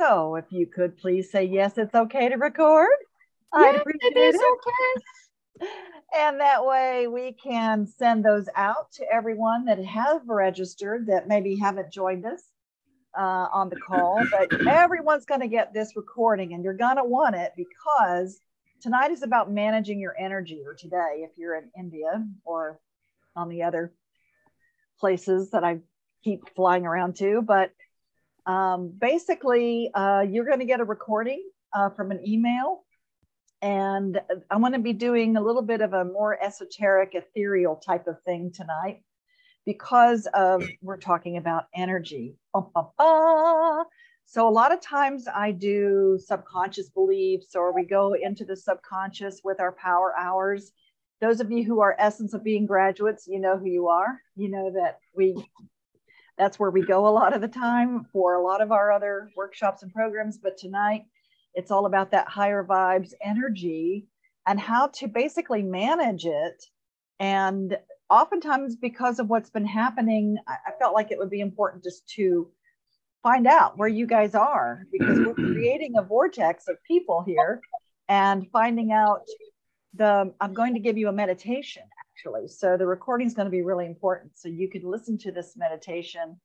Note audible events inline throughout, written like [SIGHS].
So if you could please say, yes, it's okay to record. I'd yes, appreciate it. Is it. okay. And that way we can send those out to everyone that have registered that maybe haven't joined us uh, on the call. But everyone's going to get this recording and you're going to want it because tonight is about managing your energy, or today, if you're in India or on the other places that I keep flying around to. But um, basically, uh, you're going to get a recording uh, from an email. And I'm going to be doing a little bit of a more esoteric, ethereal type of thing tonight because of [CLEARS THROAT] we're talking about energy. So a lot of times I do subconscious beliefs or we go into the subconscious with our power hours. Those of you who are essence of being graduates, you know who you are. You know that we that's where we go a lot of the time for a lot of our other workshops and programs. But tonight, it's all about that higher vibes energy and how to basically manage it. And oftentimes, because of what's been happening, I felt like it would be important just to find out where you guys are because we're [CLEARS THROAT] creating a vortex of people here and finding out the i'm going to give you a meditation actually. So the recording is going to be really important. So you could listen to this meditation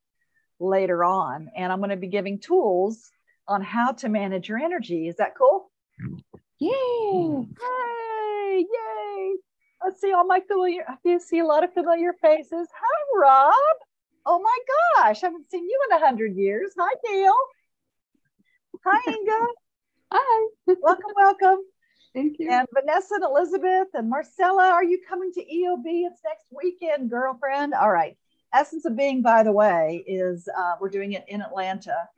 later on. And I'm going to be giving tools on how to manage your energy. Is that cool? Yay! Hey, yay! Let's see all my familiar. I see a lot of familiar faces. Hi, Rob. Oh my gosh, I haven't seen you in a hundred years. Hi, Dale. Hi, Inga. [LAUGHS] Hi. welcome, welcome. Thank you. And Vanessa and Elizabeth and Marcella, are you coming to EOB? It's next weekend, girlfriend. All right. Essence of Being, by the way, is uh, we're doing it in Atlanta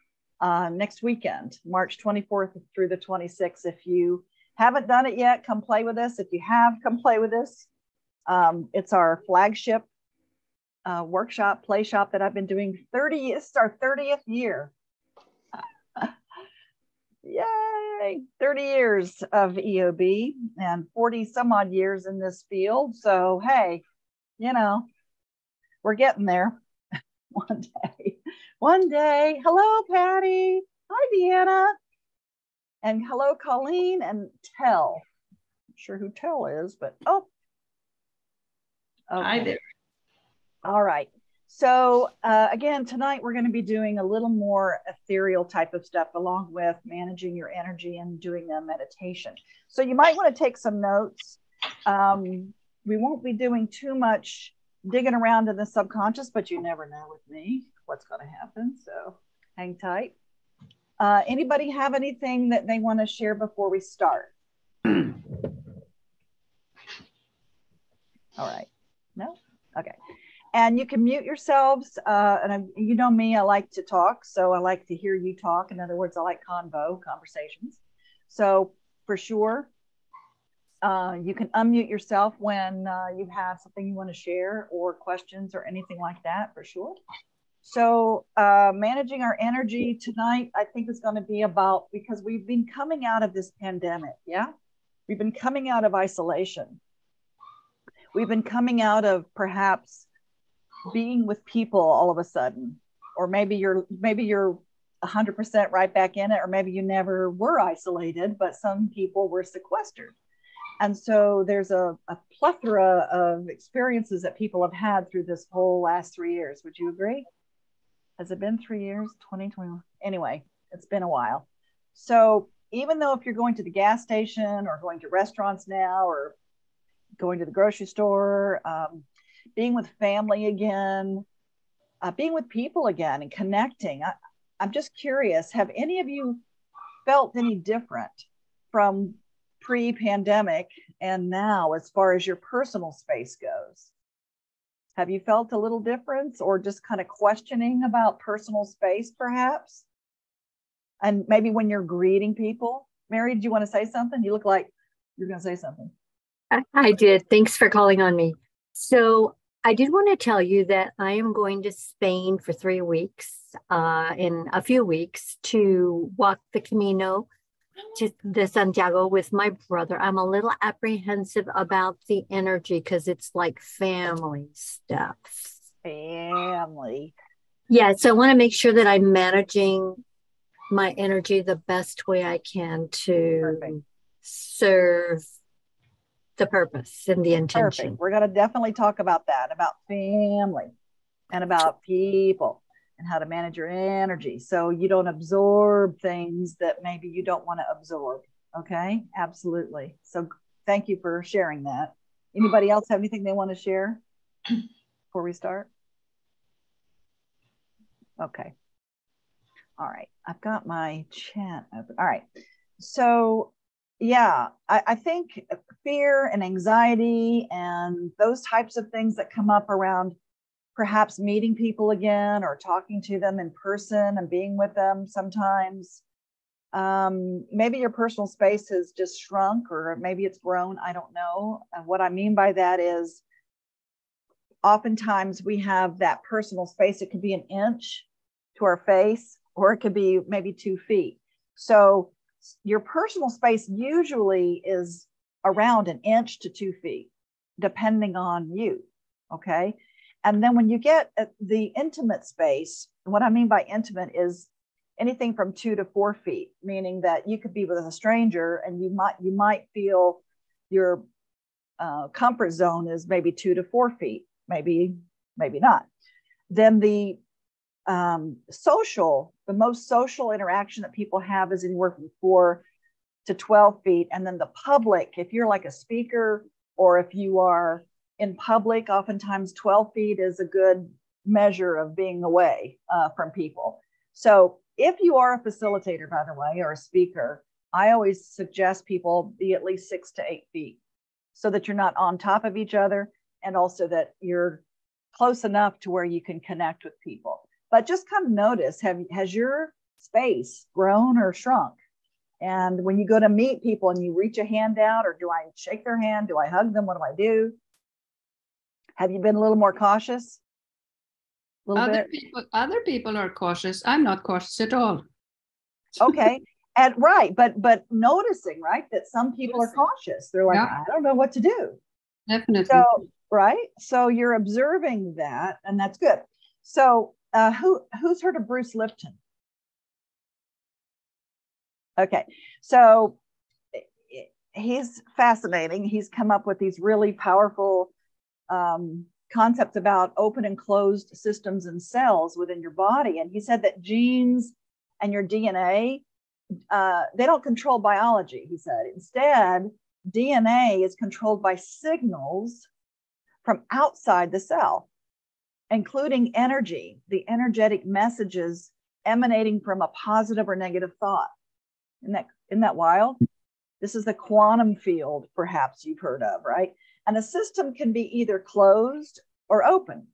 uh, next weekend, March 24th through the 26th. If you haven't done it yet, come play with us. If you have, come play with us. Um, it's our flagship uh, workshop, play shop that I've been doing 30, it's our 30th year. Yay! 30 years of EOB and 40 some odd years in this field. So, hey, you know, we're getting there [LAUGHS] one day. One day. Hello, Patty. Hi, Deanna. And hello, Colleen and Tell. I'm sure who Tell is, but oh. Okay. Hi there. All right. So uh, again, tonight we're going to be doing a little more ethereal type of stuff along with managing your energy and doing the meditation. So you might want to take some notes. Um, we won't be doing too much digging around in the subconscious, but you never know with me what's going to happen. So hang tight. Uh, anybody have anything that they want to share before we start? [CLEARS THROAT] All right. No? Okay and you can mute yourselves. Uh, and I, you know me, I like to talk, so I like to hear you talk. In other words, I like convo conversations. So for sure, uh, you can unmute yourself when uh, you have something you want to share or questions or anything like that for sure. So uh, managing our energy tonight, I think is going to be about because we've been coming out of this pandemic. Yeah, we've been coming out of isolation. We've been coming out of perhaps being with people all of a sudden. Or maybe you're maybe you're 100% right back in it or maybe you never were isolated but some people were sequestered. And so there's a, a plethora of experiences that people have had through this whole last three years. Would you agree? Has it been three years? 2021 anyway it's been a while. So even though if you're going to the gas station or going to restaurants now or going to the grocery store um, being with family again, uh, being with people again and connecting. I, I'm just curious have any of you felt any different from pre pandemic and now as far as your personal space goes? Have you felt a little difference or just kind of questioning about personal space, perhaps? And maybe when you're greeting people, Mary, do you want to say something? You look like you're going to say something. I did. Thanks for calling on me. So I did want to tell you that I am going to Spain for three weeks, uh, in a few weeks, to walk the Camino to the Santiago with my brother. I'm a little apprehensive about the energy because it's like family stuff. Family. Yeah, so I want to make sure that I'm managing my energy the best way I can to Perfect. serve the purpose and the intention. Perfect. We're going to definitely talk about that, about family and about people and how to manage your energy so you don't absorb things that maybe you don't want to absorb. Okay, absolutely. So thank you for sharing that. Anybody else have anything they want to share [CLEARS THROAT] before we start? Okay. All right. I've got my chat open. All right. So, yeah, I, I think fear and anxiety and those types of things that come up around perhaps meeting people again or talking to them in person and being with them sometimes um, maybe your personal space has just shrunk or maybe it's grown. I don't know. And what I mean by that is oftentimes we have that personal space. It could be an inch to our face or it could be maybe two feet. So your personal space usually is around an inch to two feet, depending on you. Okay. And then when you get the intimate space, what I mean by intimate is anything from two to four feet, meaning that you could be with a stranger and you might you might feel your uh, comfort zone is maybe two to four feet, maybe maybe not. Then the um, social, the most social interaction that people have is anywhere from four to 12 feet. And then the public, if you're like a speaker or if you are in public, oftentimes 12 feet is a good measure of being away uh, from people. So if you are a facilitator, by the way, or a speaker, I always suggest people be at least six to eight feet so that you're not on top of each other and also that you're close enough to where you can connect with people. But just come notice have has your space grown or shrunk? And when you go to meet people and you reach a hand out, or do I shake their hand? Do I hug them? What do I do? Have you been a little more cautious? other bit. people other people are cautious i'm not cautious at all [LAUGHS] okay and right but but noticing right that some people are cautious they're like yeah. i don't know what to do definitely so right so you're observing that and that's good so uh who who's heard of bruce lipton okay so he's fascinating he's come up with these really powerful um concepts about open and closed systems and cells within your body. And he said that genes and your DNA, uh, they don't control biology, he said. Instead, DNA is controlled by signals from outside the cell, including energy, the energetic messages emanating from a positive or negative thought. Isn't that, isn't that wild? This is the quantum field, perhaps you've heard of, right? And a system can be either closed or open.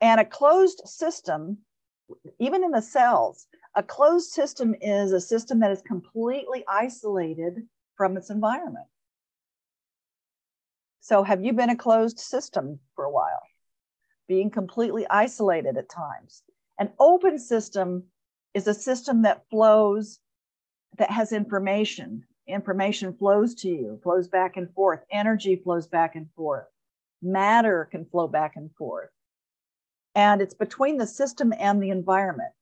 And a closed system, even in the cells, a closed system is a system that is completely isolated from its environment. So, have you been a closed system for a while? Being completely isolated at times. An open system is a system that flows, that has information, information flows to you, flows back and forth, energy flows back and forth, matter can flow back and forth. And it's between the system and the environment.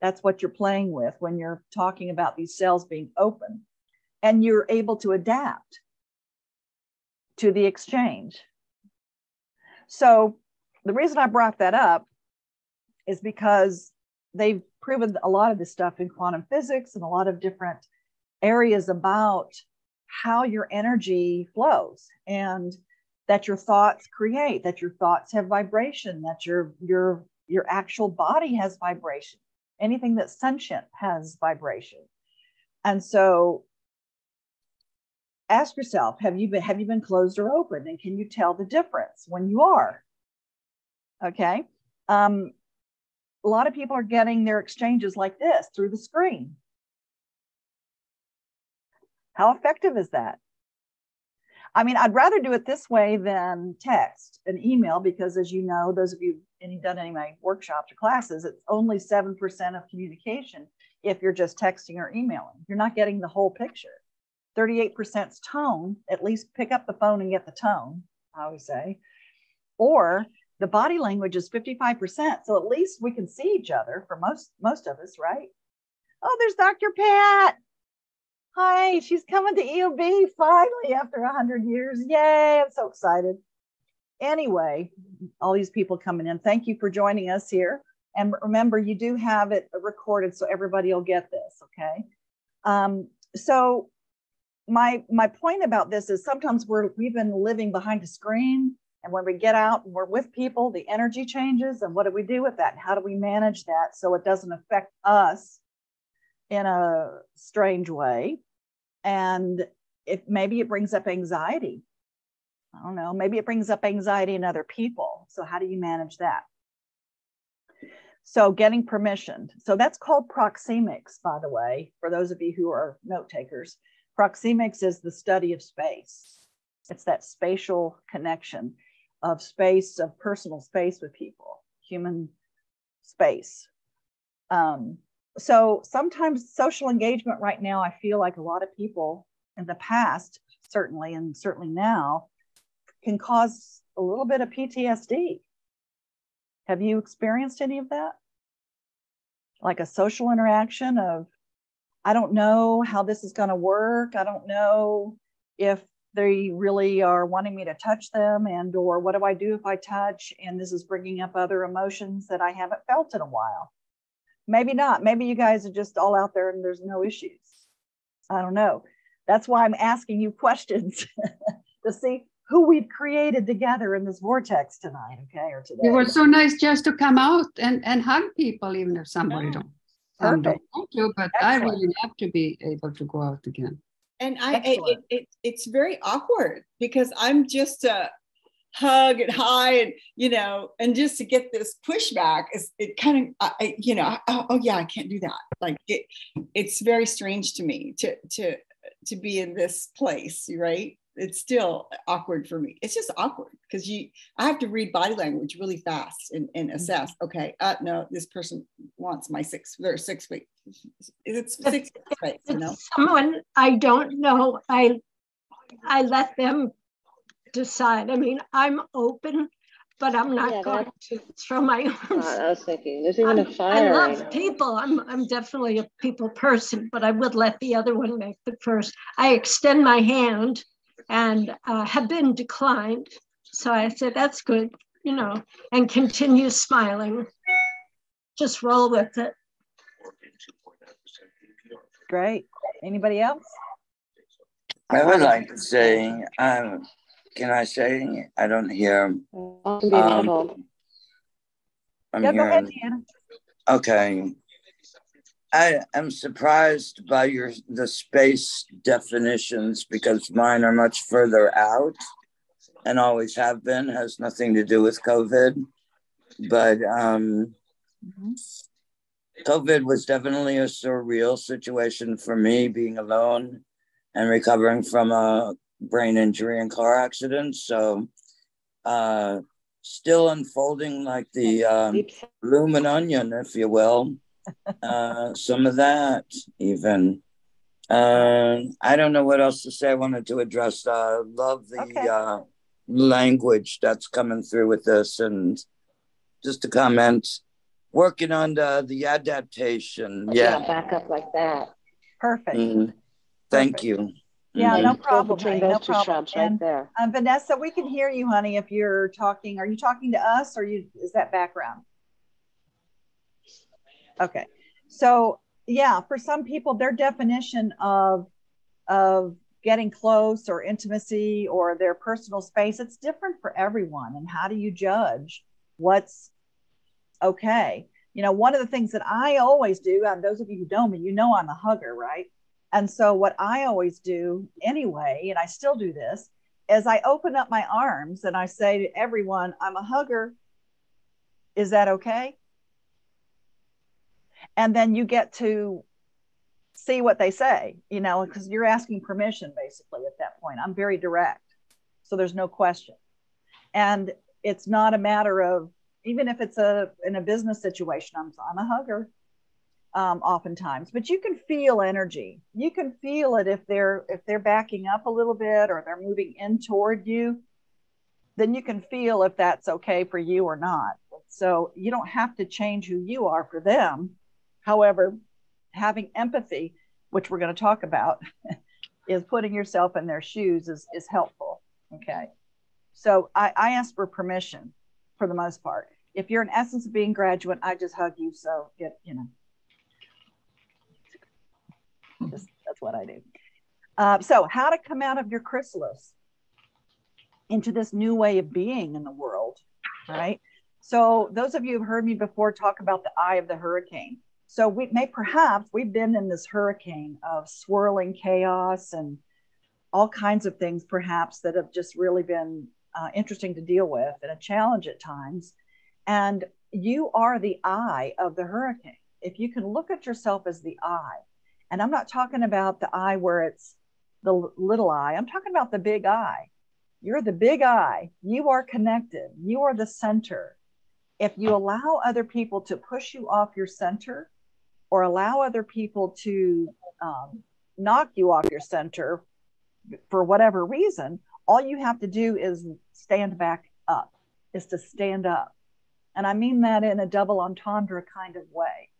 That's what you're playing with when you're talking about these cells being open. And you're able to adapt to the exchange. So, the reason I brought that up is because they've proven a lot of this stuff in quantum physics and a lot of different areas about how your energy flows and that your thoughts create that your thoughts have vibration that your your your actual body has vibration. Anything that's sentient has vibration. And so ask yourself have you been have you been closed or open? And can you tell the difference when you are okay um, a lot of people are getting their exchanges like this through the screen how effective is that? I mean, I'd rather do it this way than text an email because, as you know, those of you any done any of my workshops or classes, it's only 7% of communication if you're just texting or emailing. You're not getting the whole picture. 38% tone, at least pick up the phone and get the tone, I always say. Or the body language is 55%. So at least we can see each other for most most of us, right? Oh, there's Dr. Pat. Hi, she's coming to EOB finally after 100 years. Yay, I'm so excited. Anyway, all these people coming in, thank you for joining us here. And remember, you do have it recorded so everybody will get this, okay? Um, so my my point about this is sometimes we're we've been living behind a screen and when we get out and we're with people the energy changes and what do we do with that? How do we manage that so it doesn't affect us in a strange way? And if maybe it brings up anxiety. I don't know maybe it brings up anxiety in other people. So how do you manage that? So getting permission. So that's called proxemics by the way for those of you who are note takers. Proxemics is the study of space. It's that spatial connection of space of personal space with people human space um, so sometimes social engagement right now, I feel like a lot of people in the past, certainly, and certainly now, can cause a little bit of PTSD. Have you experienced any of that? Like a social interaction of, I don't know how this is going to work. I don't know if they really are wanting me to touch them and or what do I do if I touch and this is bringing up other emotions that I haven't felt in a while maybe not. Maybe you guys are just all out there and there's no issues. I don't know. That's why I'm asking you [LAUGHS] questions [LAUGHS] to see who we've created together in this vortex tonight, okay, or today. It was so nice just to come out and, and hug people, even if somebody don't, um, don't want to, but Excellent. I really love to be able to go out again. And I, it, it, it's very awkward because I'm just a, hug and hi and you know and just to get this pushback is it kind of I, you know oh, oh, yeah i can't do that. Like it it's very strange to me to to to be in this place right it's still awkward for me it's just awkward because you i have to read body language really fast and, and mm-hmm. assess okay uh no this person wants my six or six weeks it's six weeks, you know [LAUGHS] someone i don't know i i let them decide. I mean, I'm open, but I'm not yeah, going to throw my [LAUGHS] arms. I was thinking, there's even I'm, a fire. I love right people. I'm, I'm definitely a people person, but I would let the other one make the first. I extend my hand and uh, have been declined. So I said, that's good, you know, and continue smiling. Just roll with it. Great. Anybody else? I would like to say, um, can I say? I don't hear. Um, I'm yeah, hearing. Go ahead, Okay. I am surprised by your the space definitions because mine are much further out and always have been. Has nothing to do with COVID, but um, mm-hmm. COVID was definitely a surreal situation for me, being alone and recovering from a brain injury and car accident. So, uh, still unfolding like the um, blooming onion, if you will. Uh, some of that, even. Uh, I don't know what else to say. I wanted to address. Uh, love the okay. uh, language that's coming through with this, and just to comment, working on the the adaptation. Yeah, back up like that. Perfect. Mm, thank Perfect. you. Yeah, no problem. honey, no problem. right And there. um, Vanessa, we can hear you, honey, if you're talking. Are you talking to us or you is that background? Okay. So yeah, for some people, their definition of of getting close or intimacy or their personal space, it's different for everyone. And how do you judge what's okay? You know, one of the things that I always do, and those of you who know me, you know I'm a hugger, right? And so, what I always do anyway, and I still do this, is I open up my arms and I say to everyone, I'm a hugger. Is that okay? And then you get to see what they say, you know, because you're asking permission basically at that point. I'm very direct. So there's no question. And it's not a matter of, even if it's a in a business situation, I'm, I'm a hugger um, oftentimes but you can feel energy you can feel it if they're if they're backing up a little bit or they're moving in toward you then you can feel if that's okay for you or not so you don't have to change who you are for them however having empathy, which we're going to talk about, [LAUGHS] is putting yourself in their shoes is, is helpful. Okay. So I, I ask for permission for the most part. If you're an essence of being graduate, I just hug you. So get, you know, just, that's what I do. Uh, so how to come out of your chrysalis into this new way of being in the world, right? So those of you who've heard me before talk about the eye of the hurricane. So we may perhaps we've been in this hurricane of swirling chaos and all kinds of things, perhaps that have just really been uh, interesting to deal with and a challenge at times. And you are the eye of the hurricane. If you can look at yourself as the eye, and I'm not talking about the eye where it's the little eye, I'm talking about the big eye. You're the big eye. You are connected. You are the center. If you allow other people to push you off your center or allow other people to um, knock you off your center for whatever reason, all you have to do is stand back up, is to stand up. And I mean that in a double entendre kind of way,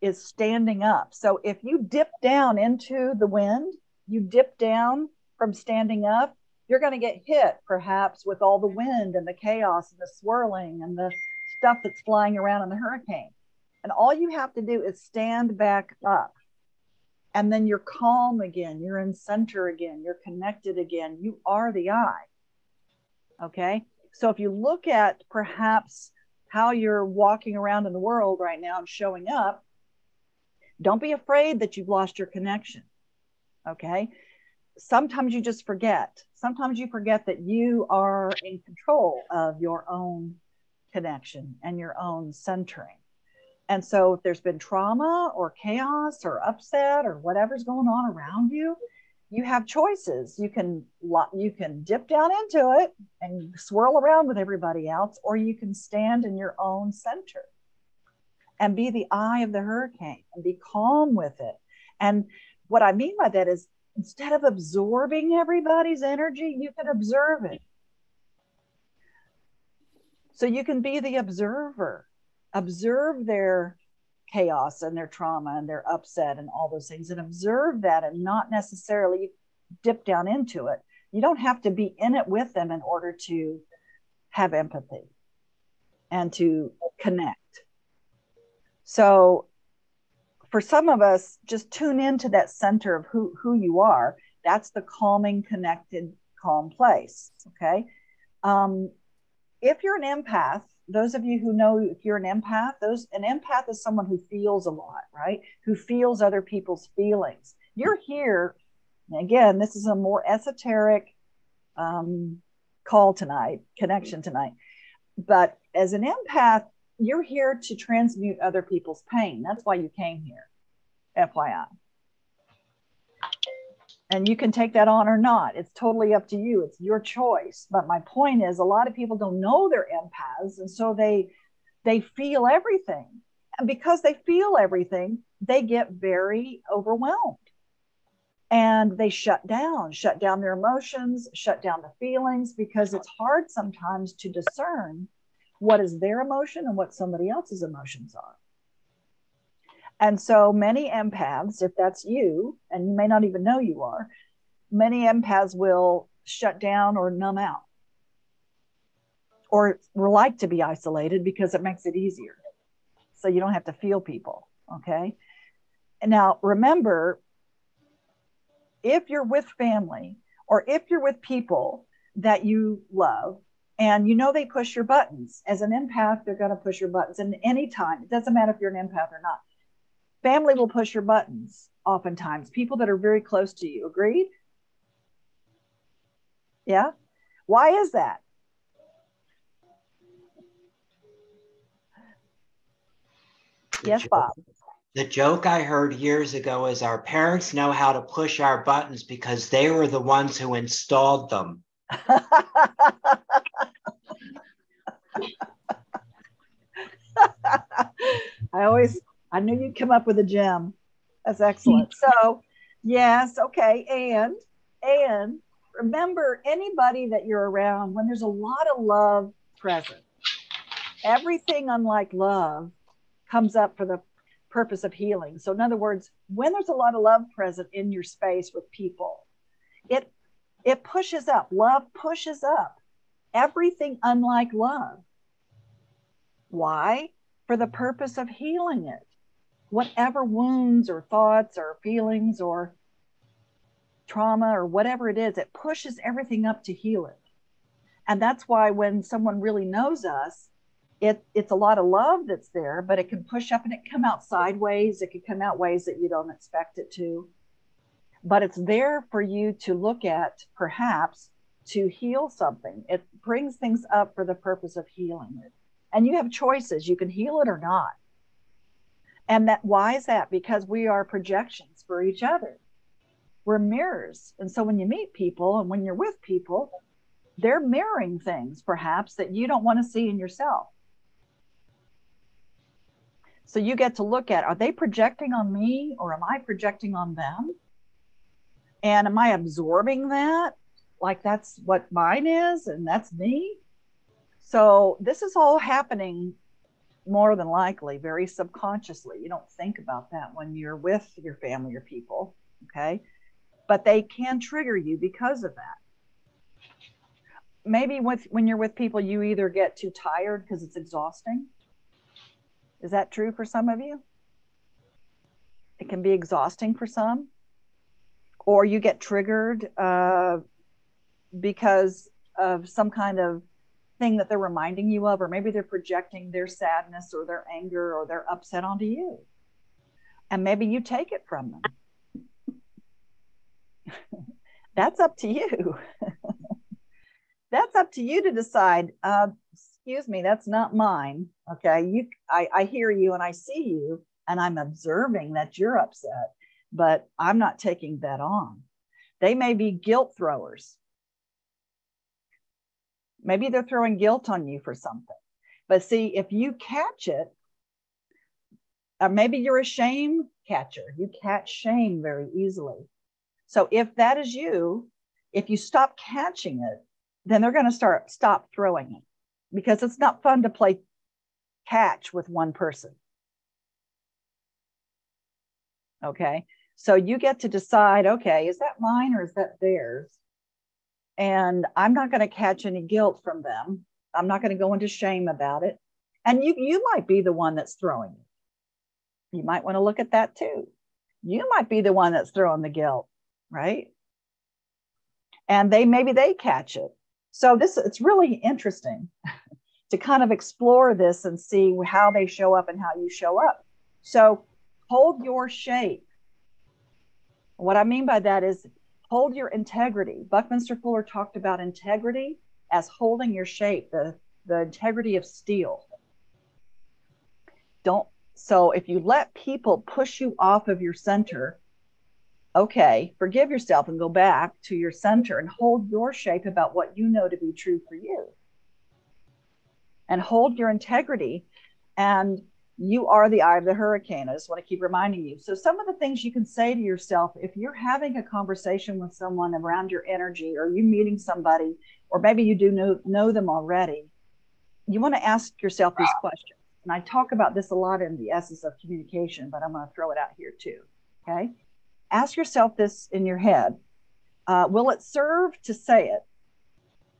is standing up. So if you dip down into the wind, you dip down from standing up, you're going to get hit perhaps with all the wind and the chaos and the swirling and the stuff that's flying around in the hurricane. And all you have to do is stand back up. And then you're calm again. You're in center again. You're connected again. You are the eye okay? So if you look at perhaps how you're walking around in the world right now and showing up don't be afraid that you've lost your connection. Okay? Sometimes you just forget. Sometimes you forget that you are in control of your own connection and your own centering and so if there's been trauma or chaos or upset or whatever's going on around you, you have choices. You can you can dip down into it and swirl around with everybody else, or you can stand in your own center and be the eye of the hurricane and be calm with it. And what I mean by that is instead of absorbing everybody's energy, you can observe it. So you can be the observer observe their chaos and their trauma and their upset and all those things and observe that and not necessarily dip down into it. You don't have to be in it with them in order to have empathy and to connect. So for some of us, just tune into that center of who, who you are. That's the calming, connected, calm place. Okay. Um, if you're an empath, those of you who know if you're an empath, those an empath is someone who feels a lot, right? Who feels other people's feelings. You're here, again, this is a more esoteric um, call tonight, connection tonight. But as an empath, you're here to transmute other people's pain. That's why you came here, FYI and you can take that on or not. It's totally up to you. It's your choice. But my point is a lot of people don't know they're empaths and so they they feel everything. And because they feel everything they get very overwhelmed. And they shut down shut down their emotions shut down the feelings because it's hard sometimes to discern what is their emotion and what somebody else's emotions are and so many empaths, if that's you, and you may not even know you are, many empaths will shut down or numb out or like to be isolated because it makes it easier. So you don't have to feel people. Okay. And now remember, if you're with family or if you're with people that you love and you know they push your buttons, as an empath, they're going to push your buttons. And anytime, it doesn't matter if you're an empath or not family will push your buttons oftentimes. People that are very close to you. Agreed? Yeah? Why is that? The yes joke, bob The joke I heard years ago is our parents know how to push our buttons because they were the ones who installed them. [LAUGHS] I always I knew you'd come up with a gem. That's excellent. So, yes, okay. And and remember anybody that you're around when there's a lot of love present. Everything unlike love comes up for the purpose of healing. So, in other words, when there's a lot of love present in your space with people, it it pushes up. Love pushes up everything unlike love. Why? For the purpose of healing it. Whatever wounds or thoughts or feelings or trauma or whatever it is, it pushes everything up to heal it. And that's why when someone really knows us, it, it's a lot of love that's there, but it can push up and it come out sideways. It can come out ways that you don't expect it to. But it's there for you to look at, perhaps, to heal something. It brings things up for the purpose of healing it. And you have choices. You can heal it or not. And that why is that? Because we are projections for each other. We're mirrors. And so when you meet people and when you're with people, they're mirroring things perhaps that you don't want to see in yourself. So you get to look at are they projecting on me or am I projecting on them? And am I absorbing that? Like that's what mine is and that's me? So this is all happening more than likely very subconsciously. You don't think about that when you're with your family or people, okay? But they can trigger you because of that. Maybe with when you're with people you either get too tired because it's exhausting is that true for some of you? It can be exhausting for some. Or you get triggered uh, because of some kind of thing that they're reminding you of, or maybe they're projecting their sadness or their anger or their upset onto you. And maybe you take it from them. [LAUGHS] That's up to you. [LAUGHS] That's up to you to decide. Uh, excuse me, that's not mine. Okay. You I, I hear you and I see you and I'm observing that you're upset, but I'm not taking that on. They may be guilt throwers. Maybe they're throwing guilt on you for something. But see, if you catch it, or maybe you're a shame catcher. You catch shame very easily. So if that is you, if you stop catching it, then they're going to start stop throwing it because it's not fun to play catch with one person. Okay. So you get to decide okay, is that mine or is that theirs? And I'm not going to catch any guilt from them. I'm not going to go into shame about it. And you, you might be the one that's throwing it. You might want to look at that too. You might be the one that's throwing the guilt, right? And they maybe they catch it. So this it's really interesting to kind of explore this and see how they show up and how you show up. So hold your shape. What I mean by that is hold your integrity. Buckminster Fuller talked about integrity as holding your shape, the, the integrity of steel. Don't so if you let people push you off of your center, okay, forgive yourself and go back to your center and hold your shape about what you know to be true for you and hold your integrity. And you are the eye of the hurricane. I just want to keep reminding you. So, some of the things you can say to yourself if you're having a conversation with someone around your energy, or you're meeting somebody, or maybe you do know, know them already, you want to ask yourself these questions. And I talk about this a lot in the essence of communication, but I'm going to throw it out here too. Okay. Ask yourself this in your head uh, Will it serve to say it?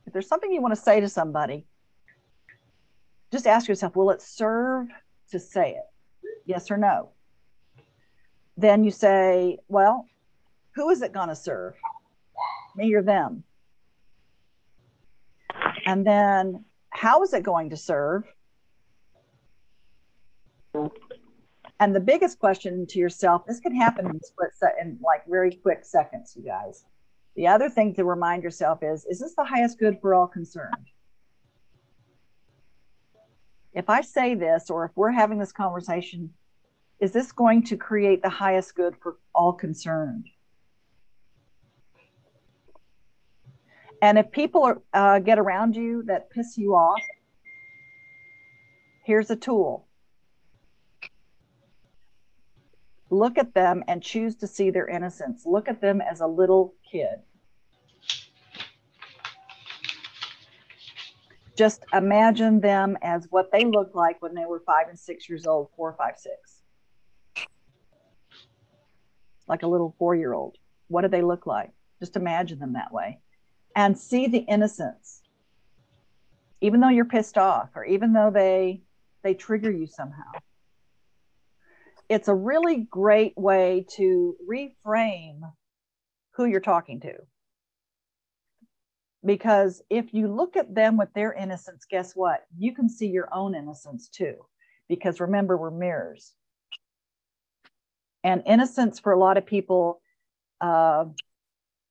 If there's something you want to say to somebody, just ask yourself will it serve to say it? Yes or no? Then you say, well, who is it going to serve? Me or them? And then how is it going to serve? And the biggest question to yourself, this can happen in split se- in like very quick seconds, you guys. The other thing to remind yourself is, is this the highest good for all concerned? If I say this or if we're having this conversation, is this going to create the highest good for all concerned? And if people are, uh, get around you that piss you off, here's a tool. Look at them and choose to see their innocence. Look at them as a little kid. Just imagine them as what they looked like when they were five and six years old, four, five, six. like a little four year old. What do they look like? Just imagine them that way and see the innocence. Even though you're pissed off or even though they they trigger you somehow. It's a really great way to reframe who you're talking to. Because if you look at them with their innocence, guess what? You can see your own innocence too. Because remember, we're mirrors. And innocence for a lot of people uh,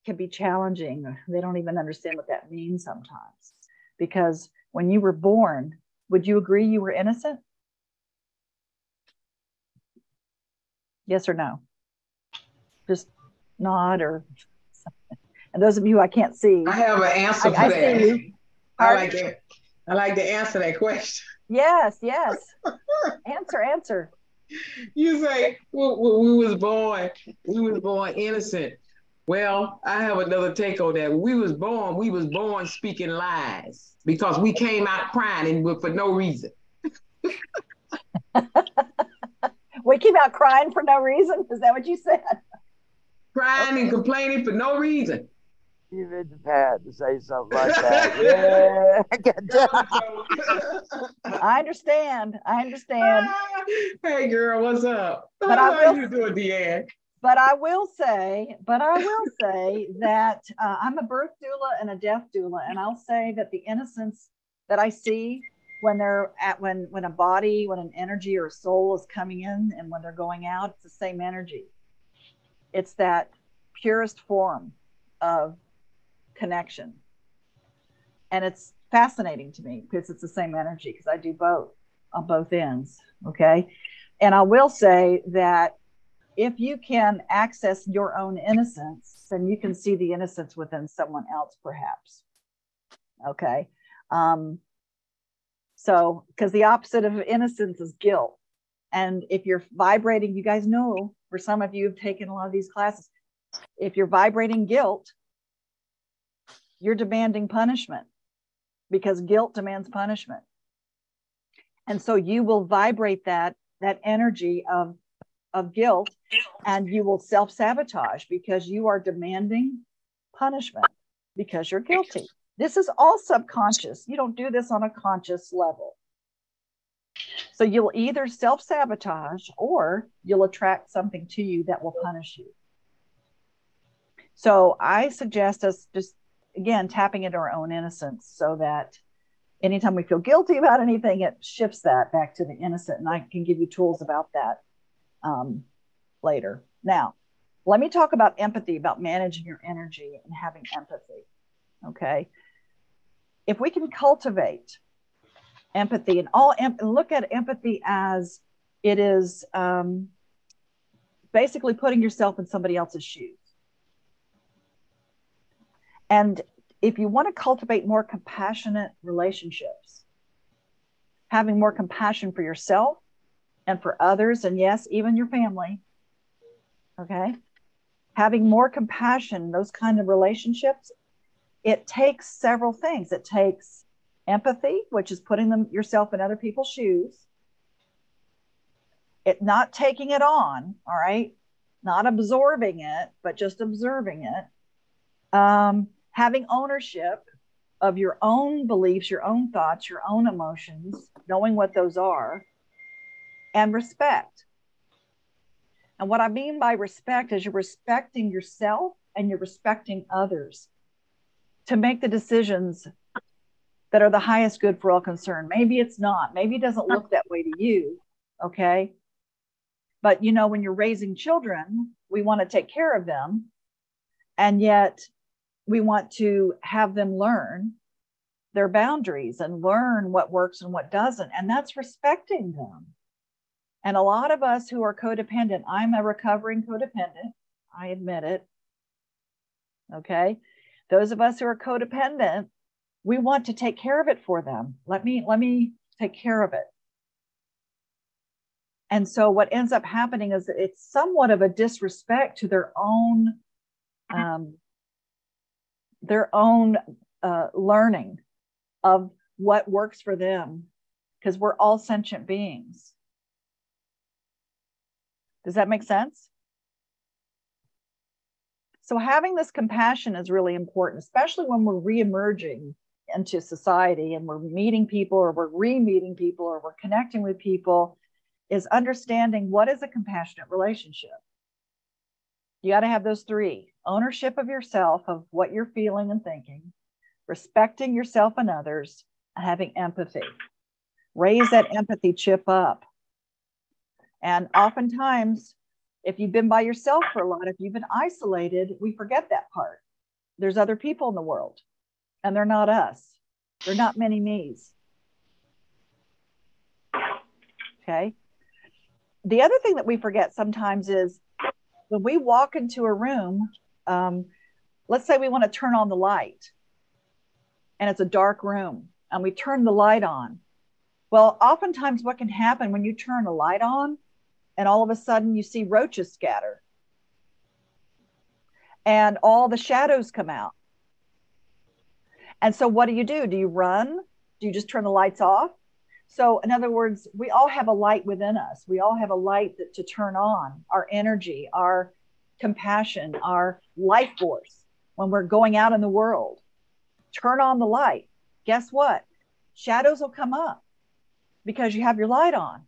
can be challenging. They don't even understand what that means sometimes. Because when you were born, would you agree you were innocent? Yes or no? Just nod or. And those of you I can't see. I have an answer I, for I that. see. I like that. I like to answer that question. Yes, yes. [LAUGHS] answer, answer. You say well, we was born, we was born innocent. Well, I have another take on that. When we was born, we was born speaking lies because we came out crying and for no reason. [LAUGHS] we came out crying for no reason. Is that what you said? Crying okay. and complaining for no reason. You need the pad to say something like that. [LAUGHS] yeah. [LAUGHS] I understand. I understand. [LAUGHS] Hey girl, what's up? But How I will, you doing, Deanne? But I will say, but I will say that uh, I'm a birth doula and a death doula, and I'll say that the innocence that I see when they're at when when a body, when an energy or a soul is coming in, and when they're going out, it's the same energy. It's that purest form of connection. And it's fascinating to me because it's the same energy because I do both on both ends. Okay. And I will say that if you can access your own innocence, then you can see the innocence within someone else, perhaps. Okay. Um, so, because the opposite of innocence is guilt. And if you're vibrating, you guys know, for some of you have taken a lot of these classes, if you're vibrating guilt, you're demanding punishment because guilt demands punishment. And so you will vibrate that that energy of of guilt and you will self-sabotage because you are demanding punishment because you're guilty. This is all subconscious. You don't do this on a conscious level. So you'll either self-sabotage or you'll attract something to you that will punish you. So I suggest us just again tapping into our own innocence so that anytime we feel guilty about anything it shifts that back to the innocent. And i can give you tools about that um, later. Now let me talk about empathy about managing your energy and having empathy okay? If we can cultivate empathy and all and look at empathy as it is um, basically putting yourself in somebody else's shoes and if you want to cultivate more compassionate relationships, having more compassion for yourself and for others, and yes, even your family, okay, having more compassion, those kind of relationships, it takes several things. It takes empathy, which is putting them yourself in other people's shoes. It not taking it on, all right, not absorbing it, but just observing it. Um, having ownership of your own beliefs, your own thoughts, your own emotions, knowing what those are, and respect. And what I mean by respect is you're respecting yourself and you're respecting others to make the decisions that are the highest good for all concerned. Maybe it's not, maybe it doesn't look that way to you. Okay. But you know, when you're raising children, we want to take care of them. And yet we want to have them learn their boundaries and learn what works and what doesn't. And that's respecting them. And a lot of us who are codependent, I'm a recovering codependent, I admit it. Okay. Those of us who are codependent, we want to take care of it for them. Let me let me take care of it. And so what ends up happening is it's somewhat of a disrespect to their own um, their own uh, learning of what works for them because we're all sentient beings. Does that make sense? So having this compassion is really important, especially when we're re-emerging into society and we're meeting people or we're re-meeting people or we're connecting with people is understanding what is a compassionate relationship. You got to have those three ownership of yourself, of what you're feeling and thinking, respecting yourself and others, and having empathy. Raise that empathy chip up. And oftentimes, if you've been by yourself for a lot, if you've been isolated, we forget that part. There's other people in the world, and they're not us. They're not many me's. Okay. The other thing that we forget sometimes is when we walk into a room, um, let's say we want to turn on the light and it's a dark room and we turn the light on. Well, oftentimes, what can happen when you turn a light on and all of a sudden you see roaches scatter and all the shadows come out. And so, what do you do? Do you run? Do you just turn the lights off? So, in other words, we all have a light within us. We all have a light that, to turn on our energy, our compassion, our life force when we're going out in the world. Turn on the light. Guess what? Shadows will come up because you have your light on.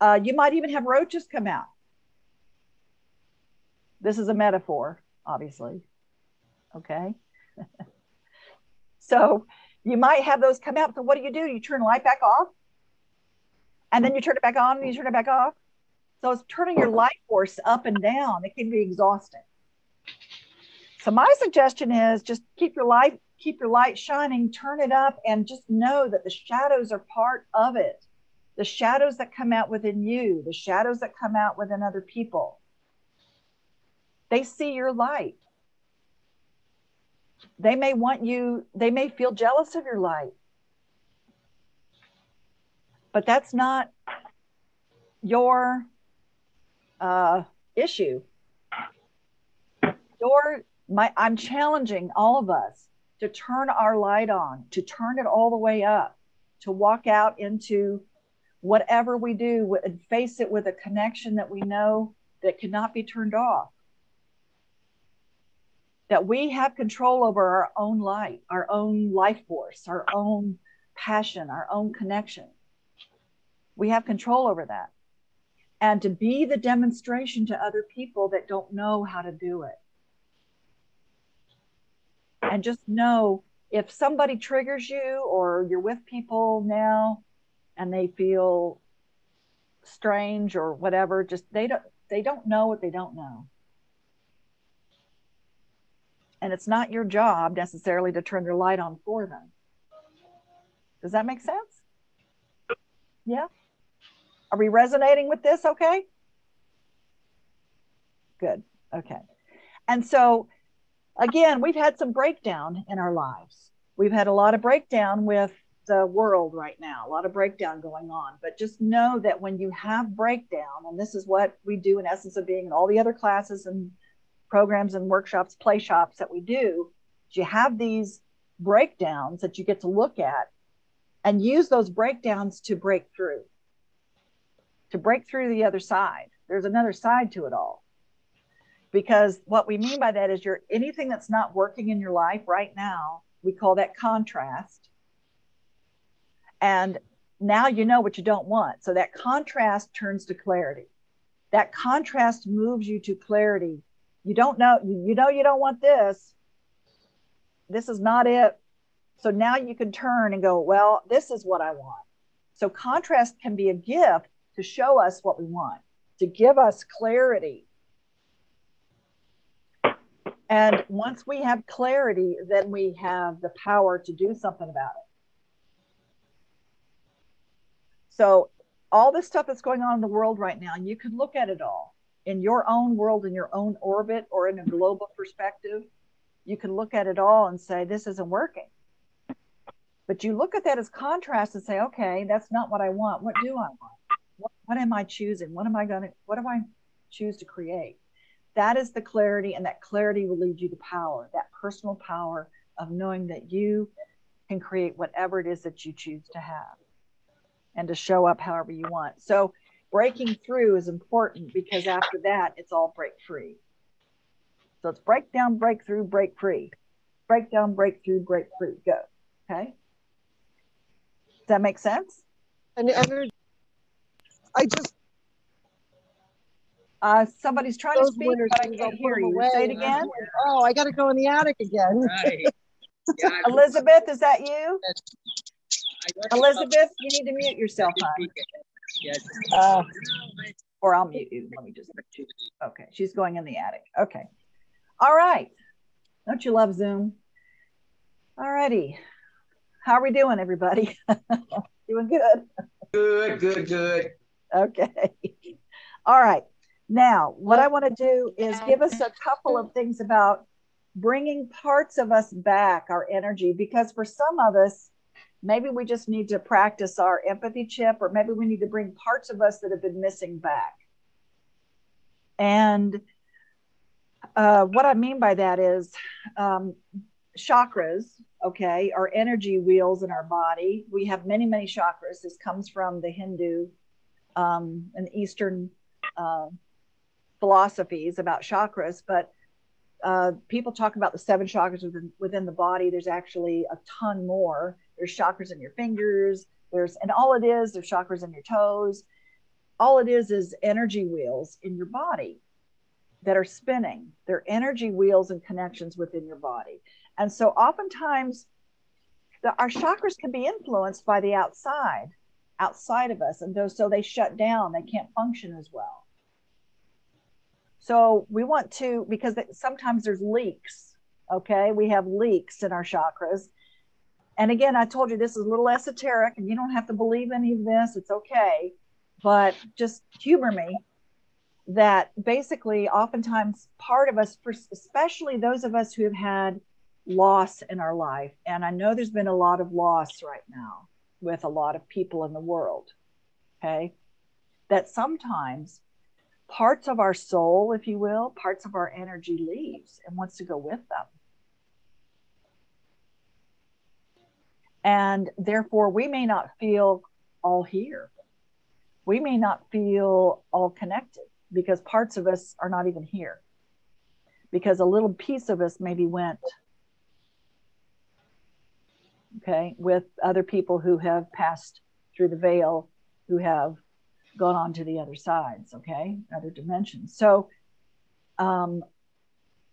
Uh, you might even have roaches come out. This is a metaphor, obviously. Okay. [LAUGHS] so you might have those come out. So what do you do? You turn light back off and then you turn it back on and you turn it back off. So it's turning your light force up and down. It can be exhausting. So my suggestion is just keep your light keep your light shining, turn it up and just know that the shadows are part of it the shadows that come out within you, the shadows that come out within other people. They see your light. They may want you, they may feel jealous of your light. But that's not your uh, issue. Your, my, I'm challenging all of us to turn our light on, to turn it all the way up, to walk out into whatever we do and face it with a connection that we know that cannot be turned off. That we have control over our own light, our own life force, our own passion, our own connection. We have control over that. And to be the demonstration to other people that don't know how to do it. And just know if somebody triggers you or you're with people now and they feel strange or whatever just they don't they don't know what they don't know. And it's not your job necessarily to turn their light on for them. Does that make sense? Yeah are we resonating with this okay? Good okay. And so again we've had some breakdown in our lives. We've had a lot of breakdown with the world right now, a lot of breakdown going on. But just know that when you have breakdown, and this is what we do in Essence of Being and all the other classes and programs and workshops, play shops that we do, you have these breakdowns that you get to look at and use those breakdowns to break through, to break through the other side. There's another side to it all. Because what we mean by that is you're anything that's not working in your life right now, we call that contrast and now you know what you don't want. So that contrast turns to clarity. That contrast moves you to clarity. You don't know, you know, you don't want this. This is not it. So now you can turn and go, well, this is what I want. So contrast can be a gift to show us what we want, to give us clarity. And once we have clarity, then we have the power to do something about it. So all this stuff that's going on in the world right now, you can look at it all in your own world, in your own orbit, or in a global perspective. You can look at it all and say, this isn't working. But you look at that as contrast and say, okay, that's not what I want. What do I want? What, am I choosing? What am I going to, what do I choose to create? That is the clarity, and that clarity will lead you to power, that personal power of knowing that you can create whatever it is that you choose to have and to show up however you want. So breaking through is important because after that, it's all break free. So it's break down, break free. Break down, breakthrough, break free. Go. Okay. Does that make sense? And energy. I just. Uh, somebody's trying to speak, but I can't hear you. Say it again. Oh, I got to go in the attic again. Right. [LAUGHS] Yeah, Elizabeth, is that you? Elizabeth, you need to mute yourself, hon. Uh, or I'll mute you. Let me just. Okay, she's going in the attic. Okay. All right. Don't you love Zoom? All righty. How are we doing, everybody? [LAUGHS] doing good. Good, good, good. Okay. [LAUGHS] All right. Now, what I want to do is give us a couple of [LAUGHS] things about bringing parts of us back, our energy, because for some of us, maybe we just need to practice our empathy chip, or maybe we need to bring parts of us that have been missing back. And uh, what I mean by that is um, chakras, okay, our energy wheels in our body. We have many, many chakras. This comes from the Hindu um, and Eastern uh, philosophies about chakras, but uh, people talk about the seven chakras within, within the body. There's actually a ton more. There's chakras in your fingers. There's, and all it is, there's chakras in your toes. All it is is energy wheels in your body that are spinning. They're energy wheels and connections within your body. And so oftentimes the, our chakras can be influenced by the outside, outside of us. And those, so they shut down, they can't function as well. So we want to, because sometimes there's leaks, okay? We have leaks in our chakras. And again, I told you this is a little esoteric and you don't have to believe any of this. It's okay. But just humor me that basically, oftentimes, part of us, especially those of us who have had loss in our life, and I know there's been a lot of loss right now with a lot of people in the world, okay, that sometimes parts of our soul, if you will, parts of our energy leaves and wants to go with them. And therefore, we may not feel all here. We may not feel all connected because parts of us are not even here. Because a little piece of us maybe went, okay, with other people who have passed through the veil, who have gone on to the other sides, okay, other dimensions. So, um,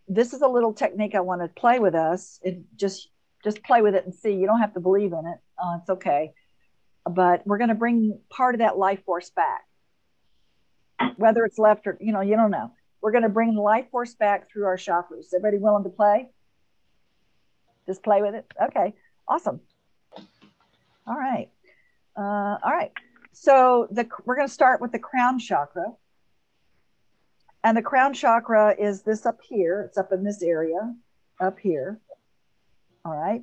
this is a little technique I want to play with us. It just just play with it and see. You don't have to believe in it. Uh, it's okay. But we're going to bring part of that life force back, whether it's left or you know you don't know. We're going to bring the life force back through our chakras. Everybody willing to play? Just play with it. Okay, awesome. All right, uh, all right. So the we're going to start with the crown chakra. And the crown chakra is this up here. It's up in this area, up here. All right.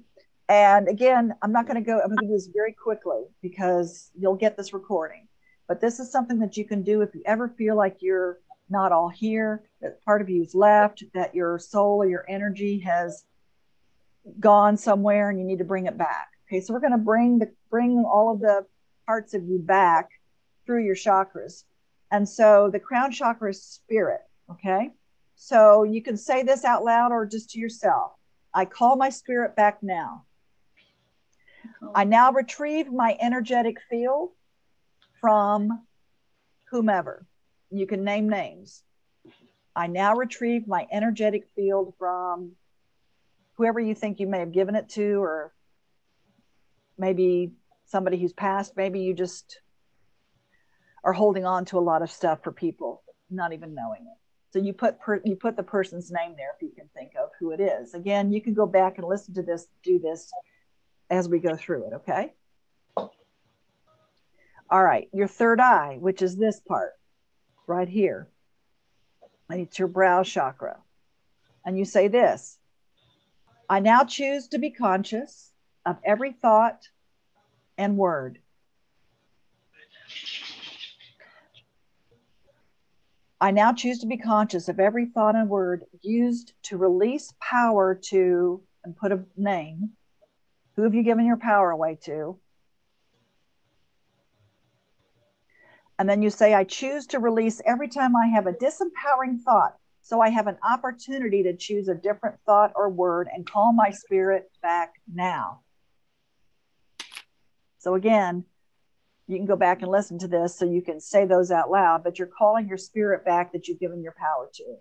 And again, I'm not going to go, I'm going to do this very quickly because you'll get this recording. But this is something that you can do if you ever feel like you're not all here, that part of you is left, that your soul or your energy has gone somewhere and you need to bring it back. Okay, so we're going to bring the bring all of the parts of you back through your chakras. And so the crown chakra is spirit. Okay. So you can say this out loud or just to yourself. I call my spirit back now. I now retrieve my energetic field from whomever. You can name names. I now retrieve my energetic field from whoever you think you may have given it to, or maybe somebody who's passed. Maybe you just are holding on to a lot of stuff for people, not even knowing it. So you put per, you put the person's name there if you can think of who it is. Again, you can go back and listen to this, do this as we go through it. Okay. All right, your third eye, which is this part right here. And it's your brow chakra. And you say this I now choose to be conscious of every thought, and word. I now choose to be conscious of every thought and word used to release power to, and put a name. Who have you given your power away to? And then you say, I choose to release every time I have a disempowering thought. So I have an opportunity to choose a different thought or word and call my spirit back now. So again, you can go back and listen to this so you can say those out loud, but you're calling your spirit back that you've given your power to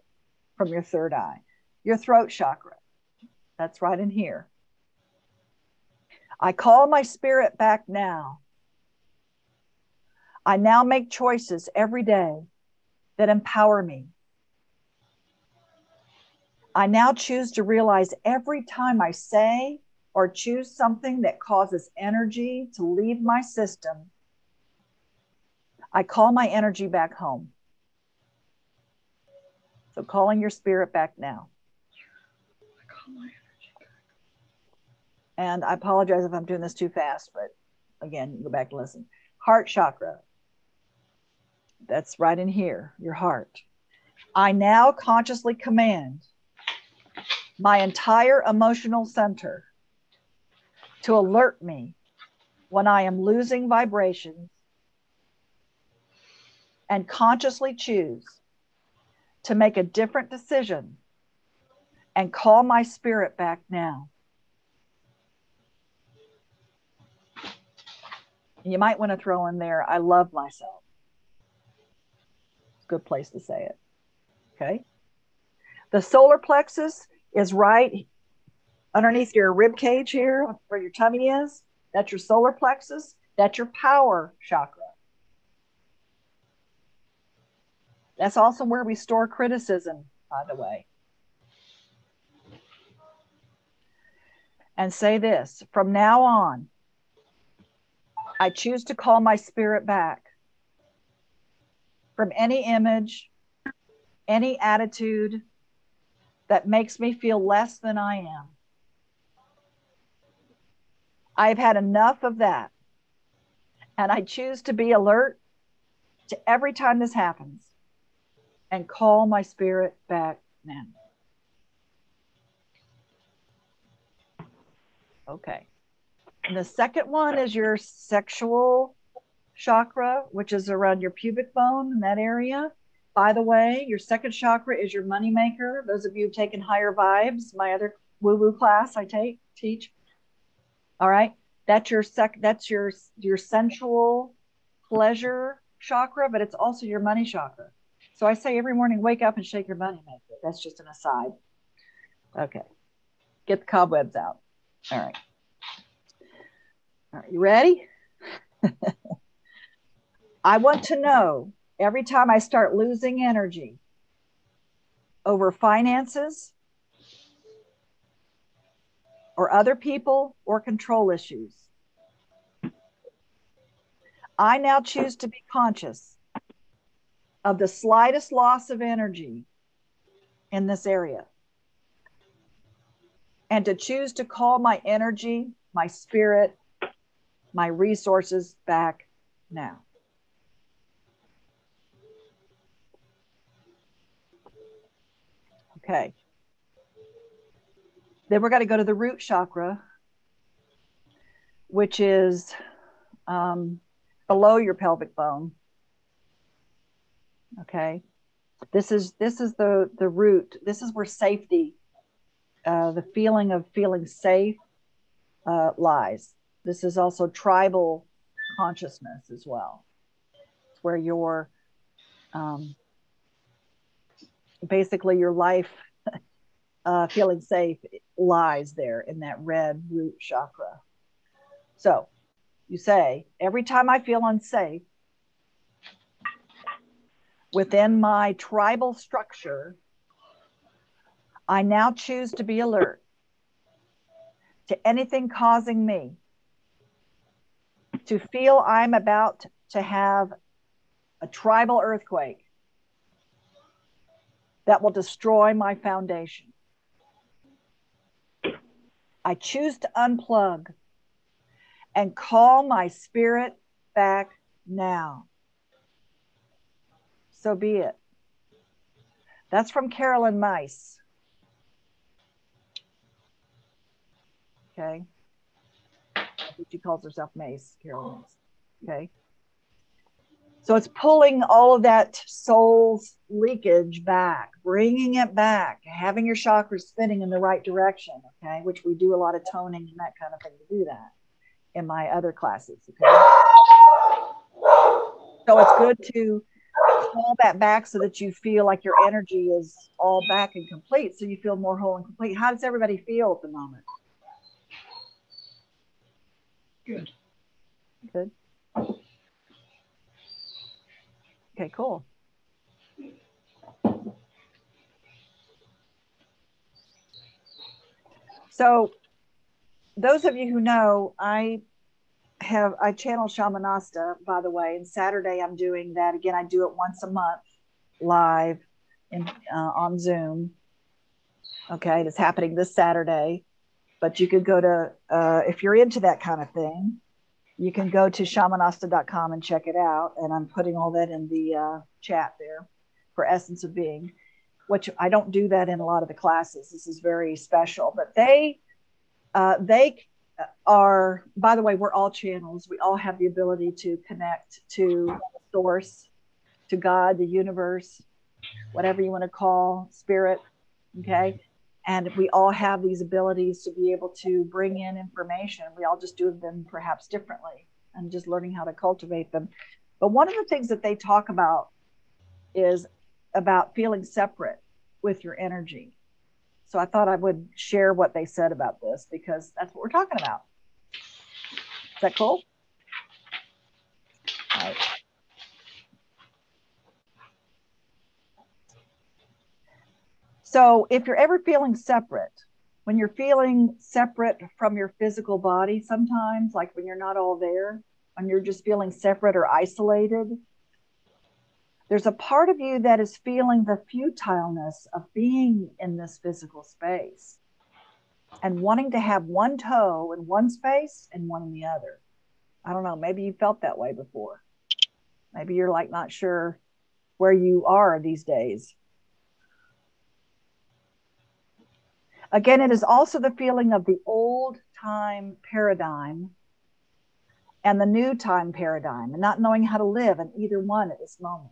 from your third eye. Your throat chakra, that's right in here. I call my spirit back now. I now make choices every day that empower me. I now choose to realize every time I say or choose something that causes energy to leave my system, I call my energy back home. So, calling your spirit back now. And I apologize if I'm doing this too fast, but again, go back and listen. Heart chakra. That's right in here, your heart. I now consciously command my entire emotional center to alert me when I am losing vibrations and consciously choose to make a different decision and call my spirit back now. You might want to throw in there, I love myself. Good place to say it. Okay. The solar plexus is right underneath your rib cage here, where your tummy is. That's your solar plexus. That's your power chakra. That's also where we store criticism, by the way. And say this from now on, I choose to call my spirit back from any image, any attitude that makes me feel less than I am. I've had enough of that. And I choose to be alert to every time this happens and call my spirit back now. Okay. And the second one is your sexual chakra, which is around your pubic bone in that area. By the way, your second chakra is your money maker. Those of you who've taken higher vibes, my other woo-woo class I take teach. All right. That's your sec that's your your sensual pleasure chakra, but it's also your money chakra. So I say every morning, wake up and shake your money maker. That's just an aside. Okay. Get the cobwebs out. All right. All right, you ready? [LAUGHS] I want to know every time I start losing energy over finances or other people or control issues, I now choose to be conscious of the slightest loss of energy in this area and to choose to call my energy, my spirit, my resources back now. Okay. Then we're going to go to the root chakra, which is um, below your pelvic bone. Okay. This is this is the the root. This is where safety, uh, the feeling of feeling safe, uh, lies. This is also tribal consciousness as well. It's where your um, basically your life [LAUGHS] uh, feeling safe lies there in that red root chakra. So you say, every time I feel unsafe within my tribal structure, I now choose to be alert to anything causing me to feel I'm about to have a tribal earthquake that will destroy my foundation. I choose to unplug and call my spirit back now. So be it. That's from Carolyn Myss. Okay. She calls herself Mace, Carolyn Okay. So it's pulling all of that soul's leakage back, bringing it back, having your chakras spinning in the right direction. Okay, which we do a lot of toning and that kind of thing to do that in my other classes. Okay. So it's good to pull that back so that you feel like your energy is all back and complete. So you feel more whole and complete. How does everybody feel at the moment? Good. Good. Okay, cool. So, those of you who know, I have I channel Shamanasta, by the way, and Saturday I'm doing that again. I do it once a month live in, uh, on Zoom. Okay, it's happening this Saturday, but you could go to uh, if you're into that kind of thing, you can go to shamanasta.com and check it out. And I'm putting all that in the uh, chat there for Essence of Being, which I don't do that in a lot of the classes. This is very special, but they uh, they are, by the way, we're all channels. We all have the ability to connect to source, to God, the universe, whatever you want to call spirit. Okay. And we all have these abilities to be able to bring in information. We all just do them perhaps differently and just learning how to cultivate them. But one of the things that they talk about is about feeling separate with your energy. So I thought I would share what they said about this because that's what we're talking about. Is that cool? All right. So if you're ever feeling separate, when you're feeling separate from your physical body, sometimes, like when you're not all there, when you're just feeling separate or isolated, there's a part of you that is feeling the futileness of being in this physical space and wanting to have one toe in one space and one in the other. I don't know, maybe you felt that way before. Maybe you're like not sure where you are these days. Again, it is also the feeling of the old time paradigm and the new time paradigm and not knowing how to live in either one at this moment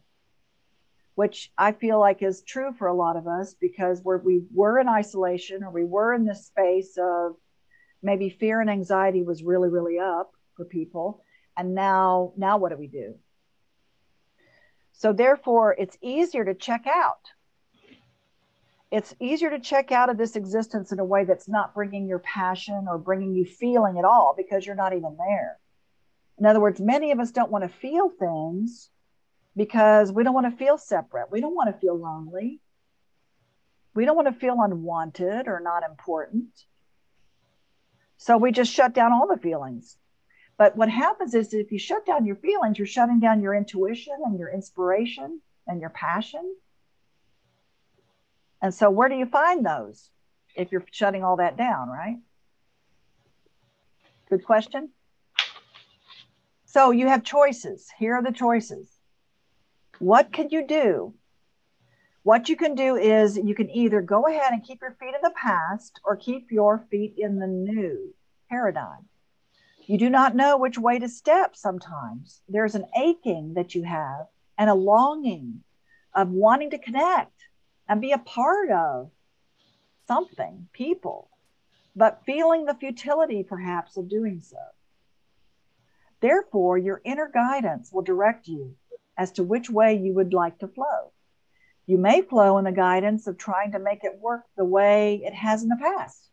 which I feel like is true for a lot of us because we were in isolation or we were in this space of maybe fear and anxiety was really, really up for people. And now, now what do we do? So therefore, it's easier to check out. It's easier to check out of this existence in a way that's not bringing your passion or bringing you feeling at all because you're not even there. In other words, many of us don't want to feel things because we don't want to feel separate. We don't want to feel lonely. We don't want to feel unwanted or not important. So we just shut down all the feelings. But what happens is if you shut down your feelings, you're shutting down your intuition and your inspiration and your passion. And so, where do you find those if you're shutting all that down, right? Good question. So, you have choices. Here are the choices what can you do? What you can do is you can either go ahead and keep your feet in the past or keep your feet in the new paradigm. You do not know which way to step sometimes. There's an aching that you have and a longing of wanting to connect and be a part of something, people, but feeling the futility perhaps of doing so. Therefore, your inner guidance will direct you as to which way you would like to flow. You may flow in the guidance of trying to make it work the way it has in the past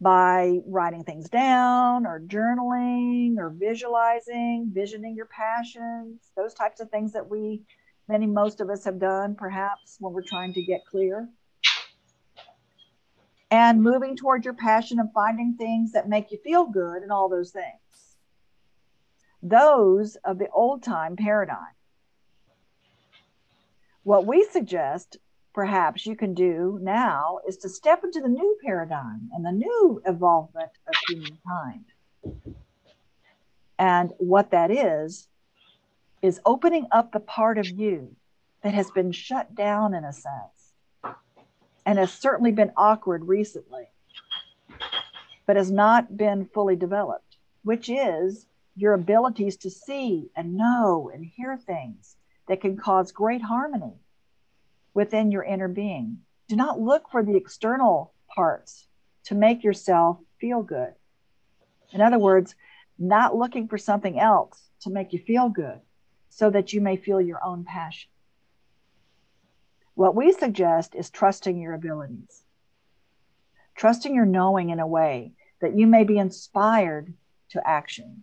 by writing things down or journaling or visualizing, visioning your passions, those types of things that we, many, most of us have done perhaps when we're trying to get clear. And moving towards your passion and finding things that make you feel good and all those things those of the old time paradigm. What we suggest, perhaps you can do now, is to step into the new paradigm and the new evolvement of humankind. And what that is, is opening up the part of you that has been shut down in a sense and has certainly been awkward recently, but has not been fully developed, which is your abilities to see and know and hear things that can cause great harmony within your inner being. Do not look for the external parts to make yourself feel good. In other words, not looking for something else to make you feel good so that you may feel your own passion. What we suggest is trusting your abilities, trusting your knowing in a way that you may be inspired to action.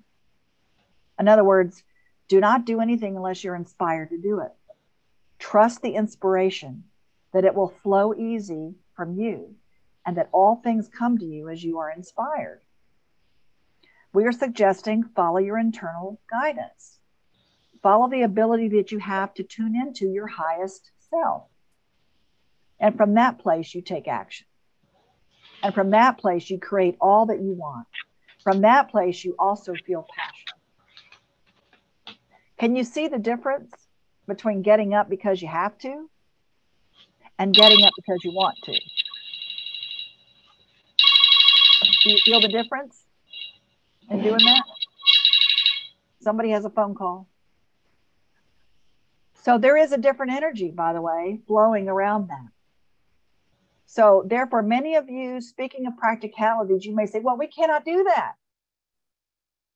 In other words, do not do anything unless you're inspired to do it. Trust the inspiration that it will flow easy from you and that all things come to you as you are inspired. We are suggesting follow your internal guidance. Follow the ability that you have to tune into your highest self. And from that place, you take action. And from that place, you create all that you want. From that place, you also feel passion. Can you see the difference between getting up because you have to and getting up because you want to? Do you feel the difference in doing that? Somebody has a phone call. So there is a different energy, by the way, flowing around that. So, therefore, many of you, speaking of practicalities, you may say, well, we cannot do that.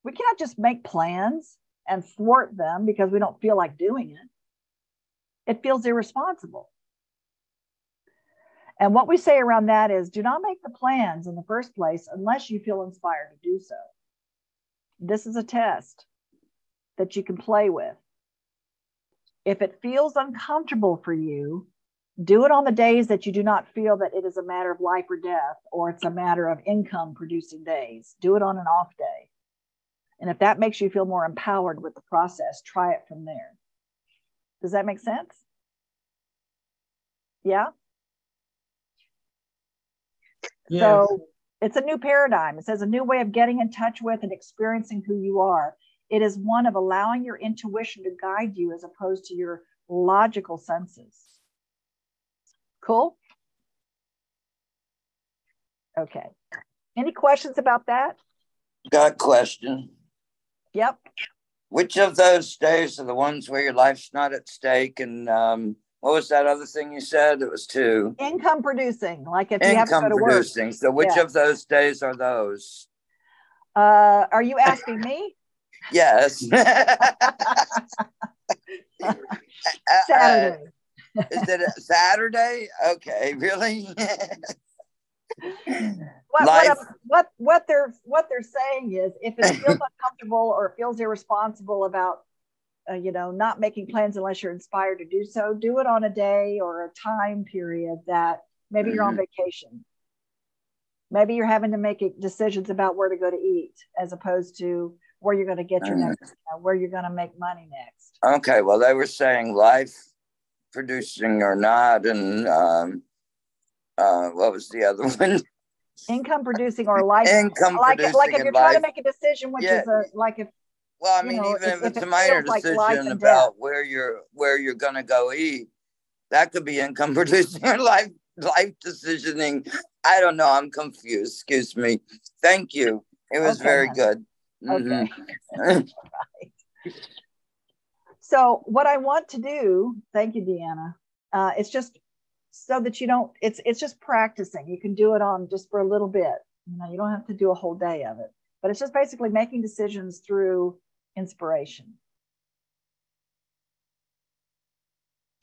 We cannot just make plans and thwart them because we don't feel like doing it. It feels irresponsible. And what we say around that is do not make the plans in the first place unless you feel inspired to do so. This is a test that you can play with. If it feels uncomfortable for you, do it on the days that you do not feel that it is a matter of life or death or it's a matter of income producing days. Do it on an off day. And if that makes you feel more empowered with the process, try it from there. Does that make sense? Yeah? Yes. So it's a new paradigm. It says a new way of getting in touch with and experiencing who you are. It is one of allowing your intuition to guide you as opposed to your logical senses. Cool? Okay. Any questions about that? Got a question. Yep. Which of those days are the ones where your life's not at stake? And um, what was that other thing you said? It was two. Income producing, like if you have to go to producing. work. So which yeah. of those days are those? Uh, are you asking me? Yes. [LAUGHS] Saturday. Uh, is it a Saturday? Okay, really? [LAUGHS] what, what, what, what they're what they're saying is if it feels [LAUGHS] uncomfortable or it feels irresponsible about uh, you know not making plans unless you're inspired to do so do it on a day or a time period that maybe mm-hmm. you're on mm-hmm. vacation maybe you're having to make decisions about where to go to eat as opposed to where you're going to get your mm-hmm. next you know, where you're going to make money next okay well they were saying life producing or not and um, uh, what was the other [LAUGHS] one? Income producing or life. Income like, producing. Like if you're life. trying to make a decision, which yeah. is a, like if. Well, I mean, know, even if, if it's it a minor decision like about death. where you're where you're gonna go eat, that could be income [LAUGHS] producing or life life decisioning. I don't know. I'm confused. Excuse me. Thank you. It was okay. very good. Okay. [LAUGHS] Mm-hmm. So what I want to do, thank you, Deanna. Uh, it's just so that you don't it's it's just practicing you can do it on just for a little bit you know you don't have to do a whole day of it but it's just basically making decisions through inspiration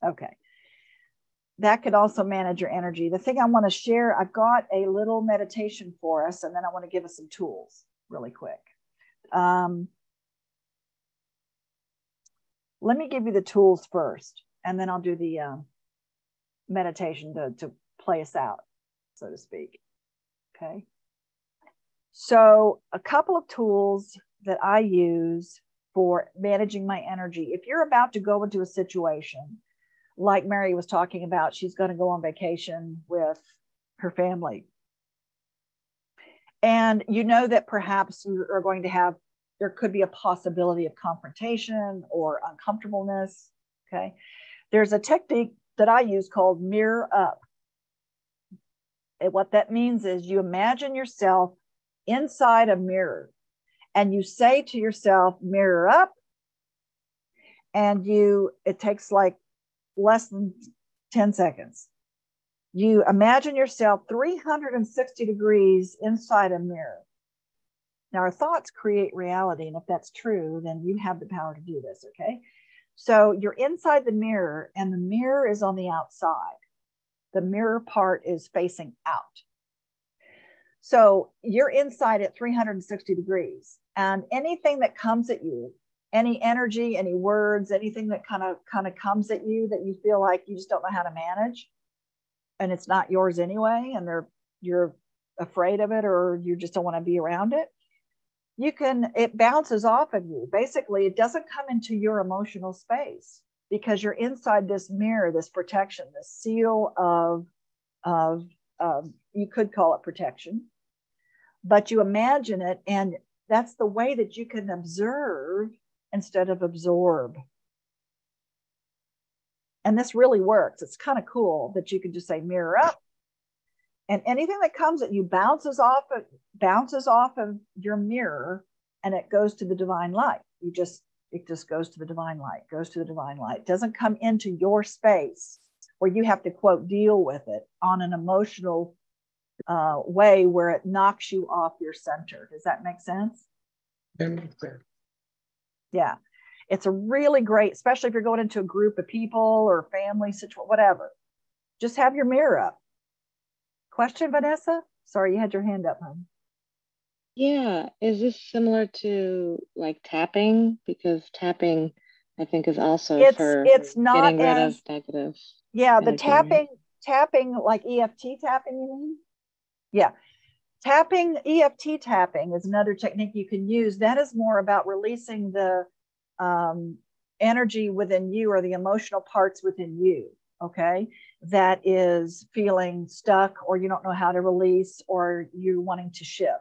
okay that could also manage your energy the thing i want to share i've got a little meditation for us and then i want to give us some tools really quick um, let me give you the tools first and then i'll do the um, meditation to, to play us out, so to speak. Okay. So, a couple of tools that I use for managing my energy. If you're about to go into a situation, like Mary was talking about, she's going to go on vacation with her family. And you know that perhaps you are going to have, there could be a possibility of confrontation or uncomfortableness. Okay. There's a technique that I use called mirror up. And what that means is you imagine yourself inside a mirror and you say to yourself, mirror up. And you, it takes like less than 10 seconds. You imagine yourself 360 degrees inside a mirror. Now, our thoughts create reality. And if that's true, then you have the power to do this. Okay. So you're inside the mirror, and the mirror is on the outside. The mirror part is facing out. So you're inside at 360 degrees, and anything that comes at you, any energy, any words, anything that kind of kind of comes at you that you feel like you just don't know how to manage, and it's not yours anyway, and they're you're afraid of it or you just don't want to be around it, you can it bounces off of you. Basically, it doesn't come into your emotional space because you're inside this mirror, this protection, this seal of of um, you could call it protection, but you imagine it, and that's the way that you can observe instead of absorb. And this really works. It's kind of cool that you can just say mirror up. And anything that comes at you bounces off of bounces off of your mirror and it goes to the divine light. You just it just goes to the divine light, goes to the divine light. It doesn't come into your space where you have to quote deal with it on an emotional uh, way where it knocks you off your center. Does that make sense? That makes sense. Yeah. It's a really great, especially if you're going into a group of people or family situation, whatever. Just have your mirror up. Question, Vanessa? Sorry, you had your hand up, hon. Yeah, is this similar to like tapping? Because tapping, I think, is also It's for it's not getting rid as of negative. yeah, the right? tapping tapping like EFT tapping, you mean? Yeah. Tapping, EFT tapping is another technique you can use. That is more about releasing the um, energy within you or the emotional parts within you. Okay. That is feeling stuck or you don't know how to release or you're wanting to shift.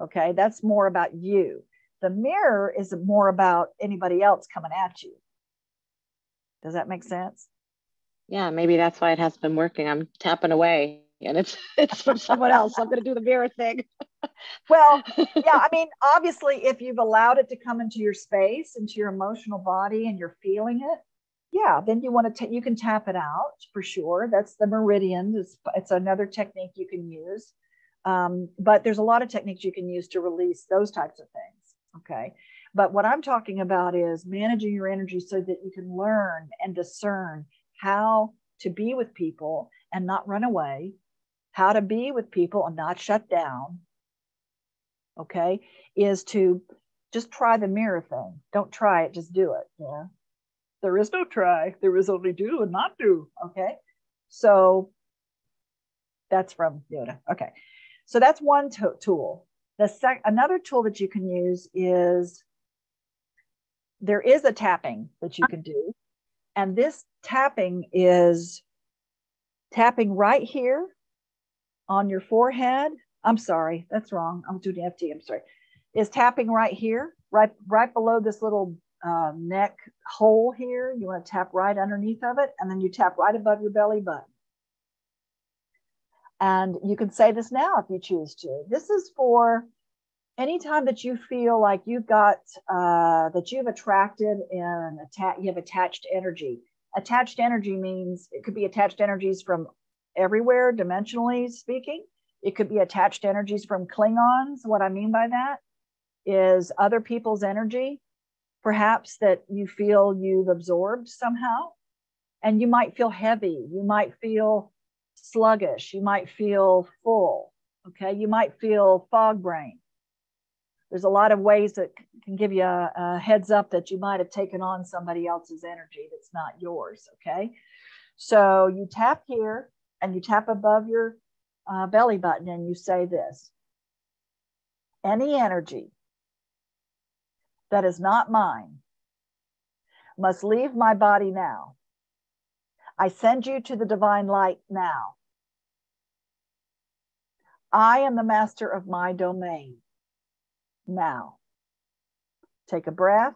Okay. That's more about you. The mirror is more about anybody else coming at you. Does that make sense? Yeah, maybe that's why it has been working. I'm tapping away, and it's [LAUGHS] it's from someone else. I'm gonna do the mirror thing. [LAUGHS] Well, yeah, I mean, obviously, if you've allowed it to come into your space, into your emotional body, and you're feeling it, yeah, then you want to, you can tap it out for sure. That's the meridian. It's, it's another technique you can use. Um, but there's a lot of techniques you can use to release those types of things. Okay. But what I'm talking about is managing your energy so that you can learn and discern how to be with people and not run away, how to be with people and not shut down, okay, is to just try the mirror thing. Don't try it, just do it. Yeah. There is no try, there is only do and not do. Okay. So that's from Yoda. Okay. So that's one to- tool. The sec- another tool that you can use is there is a tapping that you can do. And this tapping is tapping right here on your forehead. I'm sorry, that's wrong. I'm doing FT. I'm sorry. Is tapping right here, right right below this little uh, neck hole here. You want to tap right underneath of it, and then you tap right above your belly button. And you can say this now if you choose to. This is for anytime that you feel like you've got uh, that you've attracted and atta- you have attached energy. Attached energy means it could be attached energies from everywhere, dimensionally speaking. It could be attached energies from Klingons. What I mean by that is other people's energy, perhaps that you feel you've absorbed somehow. And you might feel heavy. You might feel sluggish. You might feel full. Okay. You might feel fog brain. There's a lot of ways that can give you a, a heads up that you might have taken on somebody else's energy that's not yours. Okay. So you tap here and you tap above your uh, belly button and you say this any energy that is not mine must leave my body now. I send you to the divine light now. I am the master of my domain now. Take a breath.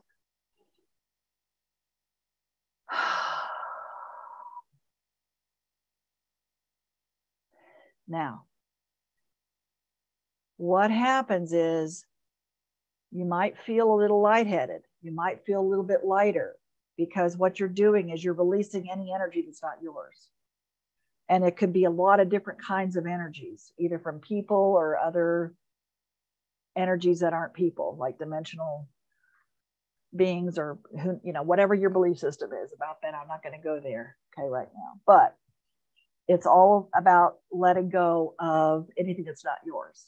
Now, what happens is You might feel a little lightheaded. You might feel a little bit lighter because what you're doing is you're releasing any energy that's not yours. And it could be a lot of different kinds of energies, either from people or other energies that aren't people, like dimensional beings or who, you know, whatever your belief system is about that. I'm not going to go there, okay, right now. But it's all about letting go of anything that's not yours.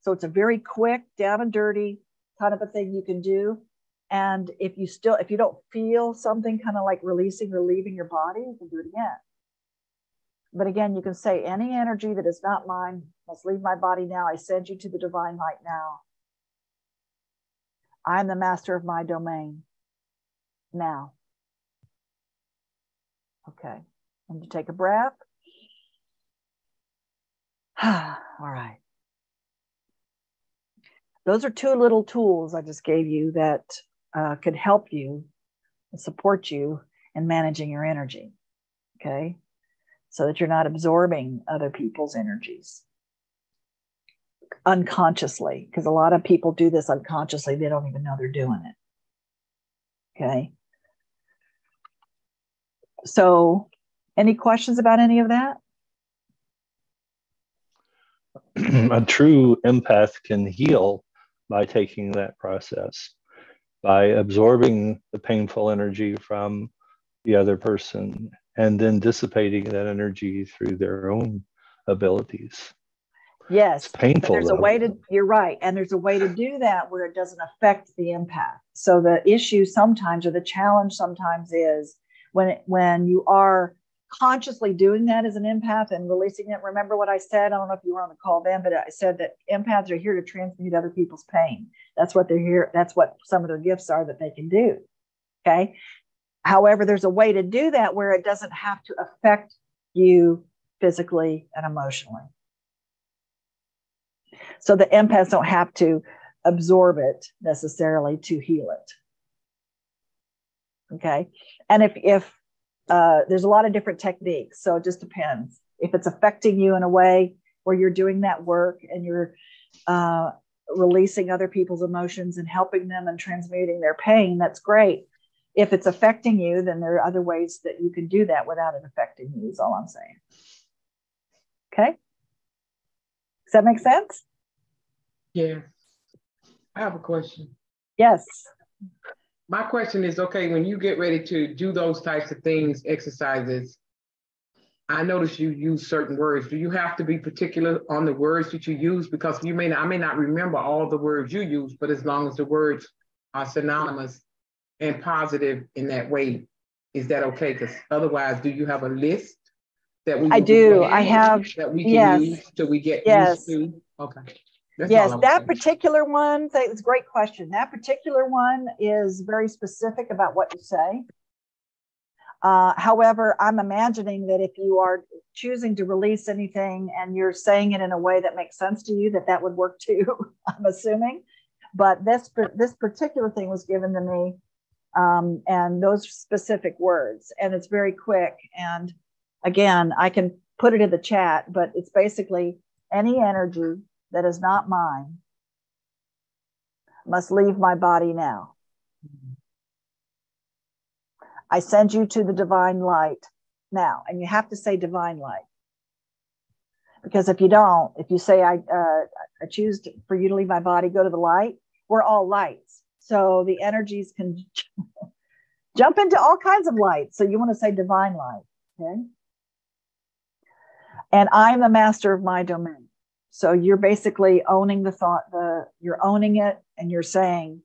So it's a very quick, down and dirty kind of a thing you can do. And if you still, if you don't feel something kind of like releasing or leaving your body, you can do it again. But again, you can say, any energy that is not mine must leave my body now. I send you to the divine light now. I am the master of my domain now. Okay. And you take a breath. [SIGHS] All right. Those are two little tools I just gave you that uh, could help you support you in managing your energy. Okay. So that you're not absorbing other people's energies unconsciously, because a lot of people do this unconsciously. They don't even know they're doing it. Okay. So, any questions about any of that? [CLEARS THROAT] a true empath can heal by taking that process, by absorbing the painful energy from the other person and then dissipating that energy through their own abilities. Yes. It's painful. There's though. a way to, you're right. And there's a way to do that where it doesn't affect the empath. So the issue sometimes or the challenge sometimes is when, when you are consciously doing that as an empath and releasing it. Remember what I said? I don't know if you were on the call then, but I said that empaths are here to transmute other people's pain. That's what they're here. That's what some of their gifts are that they can do. Okay. However, there's a way to do that where it doesn't have to affect you physically and emotionally. So the empaths don't have to absorb it necessarily to heal it. Okay. And if, if, uh, there's a lot of different techniques. So it just depends. If it's affecting you in a way where you're doing that work and you're uh, releasing other people's emotions and helping them and transmuting their pain, that's great. If it's affecting you, then there are other ways that you can do that without it affecting you, is all I'm saying. Okay. Does that make sense? Yeah. I have a question. Yes. My question is okay, when you get ready to do those types of things, exercises, I notice you use certain words. Do you have to be particular on the words that you use? Because you may not, I may not remember all the words you use, but as long as the words are synonymous and positive in that way, is that okay? Because otherwise, do you have a list that we I do. I have that we can yes. use till we get Yes. used to? Okay. That's yes, that particular one, that's a great question. That particular one is very specific about what you say. Uh, however, I'm imagining that if you are choosing to release anything and you're saying it in a way that makes sense to you, that that would work too. [LAUGHS] I'm assuming, but this this particular thing was given to me, um, and those specific words, and it's very quick. And again, I can put it in the chat, but it's basically any energy that is not mine must leave my body now. I send you to the divine light now. And you have to say divine light. Because if you don't, if you say, I, uh, I choose to, for you to leave my body, go to the light, we're all lights. So the energies can [LAUGHS] jump into all kinds of lights. So you want to say divine light. Okay. And I'm the master of my domain. So you're basically owning the thought, the you're owning it and you're saying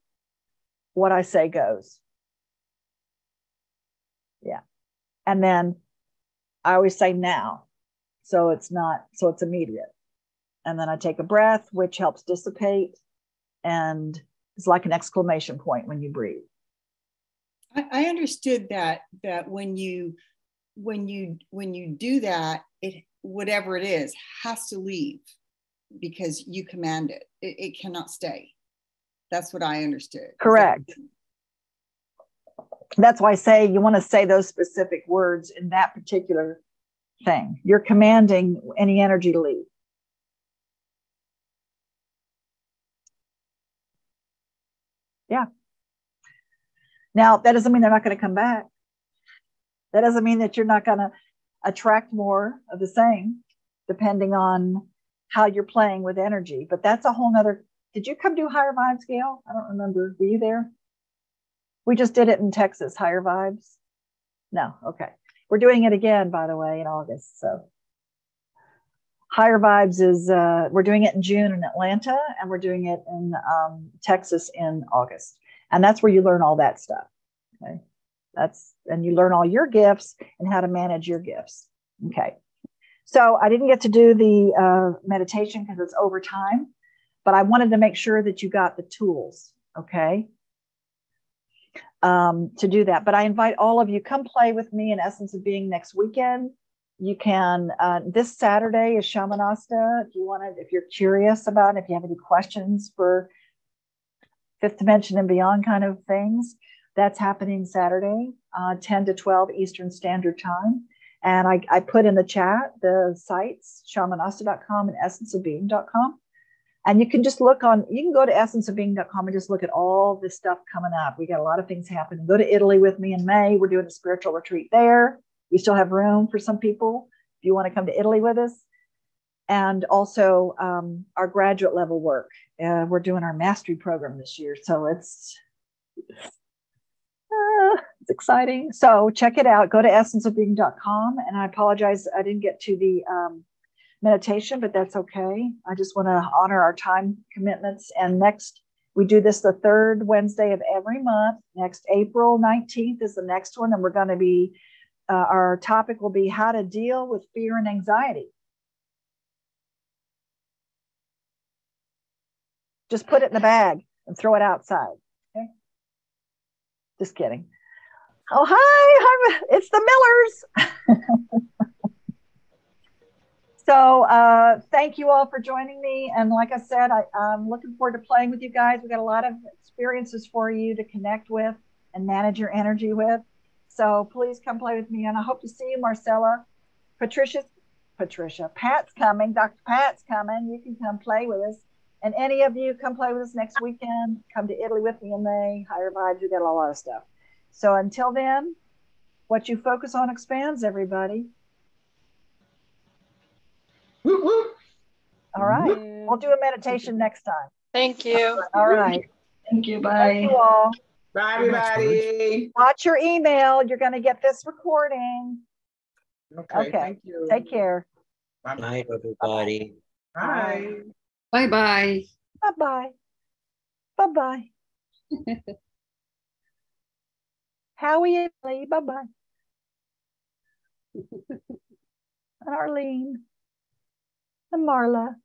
what I say goes. Yeah. And then I always say now. So it's not, so it's immediate. And then I take a breath, which helps dissipate. And it's like an exclamation point when you breathe. I, understood that that when you when you when you do that, it whatever it is has to leave because you command it. It, it cannot stay. That's what I understood. Correct. That's why I say you want to say those specific words in that particular thing. You're commanding any energy to leave. Yeah. Now, that doesn't mean they're not going to come back. That doesn't mean that you're not going to attract more of the same, depending on how you're playing with energy. But that's a whole nother. Did you come do higher vibes, Gail? I don't remember. Were you there? We just did it in Texas, higher vibes. No, okay. We're doing it again, by the way, in August. So higher vibes is uh, we're doing it in June in Atlanta, and we're doing it in um, Texas in August, and that's where you learn all that stuff. Okay, that's and you learn all your gifts and how to manage your gifts. Okay, so I didn't get to do the uh, meditation because it's over time, but I wanted to make sure that you got the tools. Okay, um, to do that. But I invite all of you come play with me in Essence of Being next weekend. You can uh, this Saturday is Shamanasta. If you want to, if you're curious about, it, if you have any questions for fifth dimension and beyond kind of things, that's happening Saturday, uh, 10 to 12 Eastern Standard Time. And I, I put in the chat the sites, shamanasta.com and essenceofbeing.com. And you can just look on, you can go to essenceofbeing.com and just look at all this stuff coming up. We got a lot of things happening. Go to Italy with me in May. We're doing a spiritual retreat there. We still have room for some people if you want to come to Italy with us. And also um, our graduate level work. Uh, we're doing our mastery program this year. So it's, it's exciting. So check it out. Go to essenceofbeing.com. And I apologize, I didn't get to the um, meditation, but that's okay. I just want to honor our time commitments. And next, we do this the third Wednesday of every month. Next April 19th is the next one. And we're going to be, uh, our topic will be how to deal with fear and anxiety. Just put it in the bag and throw it outside. Just kidding. Oh, hi. I'm, it's the Millers. [LAUGHS] So uh, thank you all for joining me. And like I said, I, am looking forward to playing with you guys. We got a lot of experiences for you to connect with and manage your energy with. So please come play with me. And I hope to see you, Marcella. Patricia, Patricia, Pat's coming. Dr. Pat's coming. You can come play with us. And any of you come play with us next weekend. Come to Italy with me in May. Higher vibes. We got a lot of stuff. So until then, what you focus on expands, everybody. All right. We'll do a meditation next time. Thank you. All right. Thank you. Bye. Thank you all. Bye, everybody. Watch your email. You're going to get this recording. Okay. Okay. Thank you. Take care. Good night, everybody. Bye. Bye bye. Bye bye. Bye bye. Bye. [LAUGHS] Howie and Lee. Bye bye. [LAUGHS] and Arlene and Marla.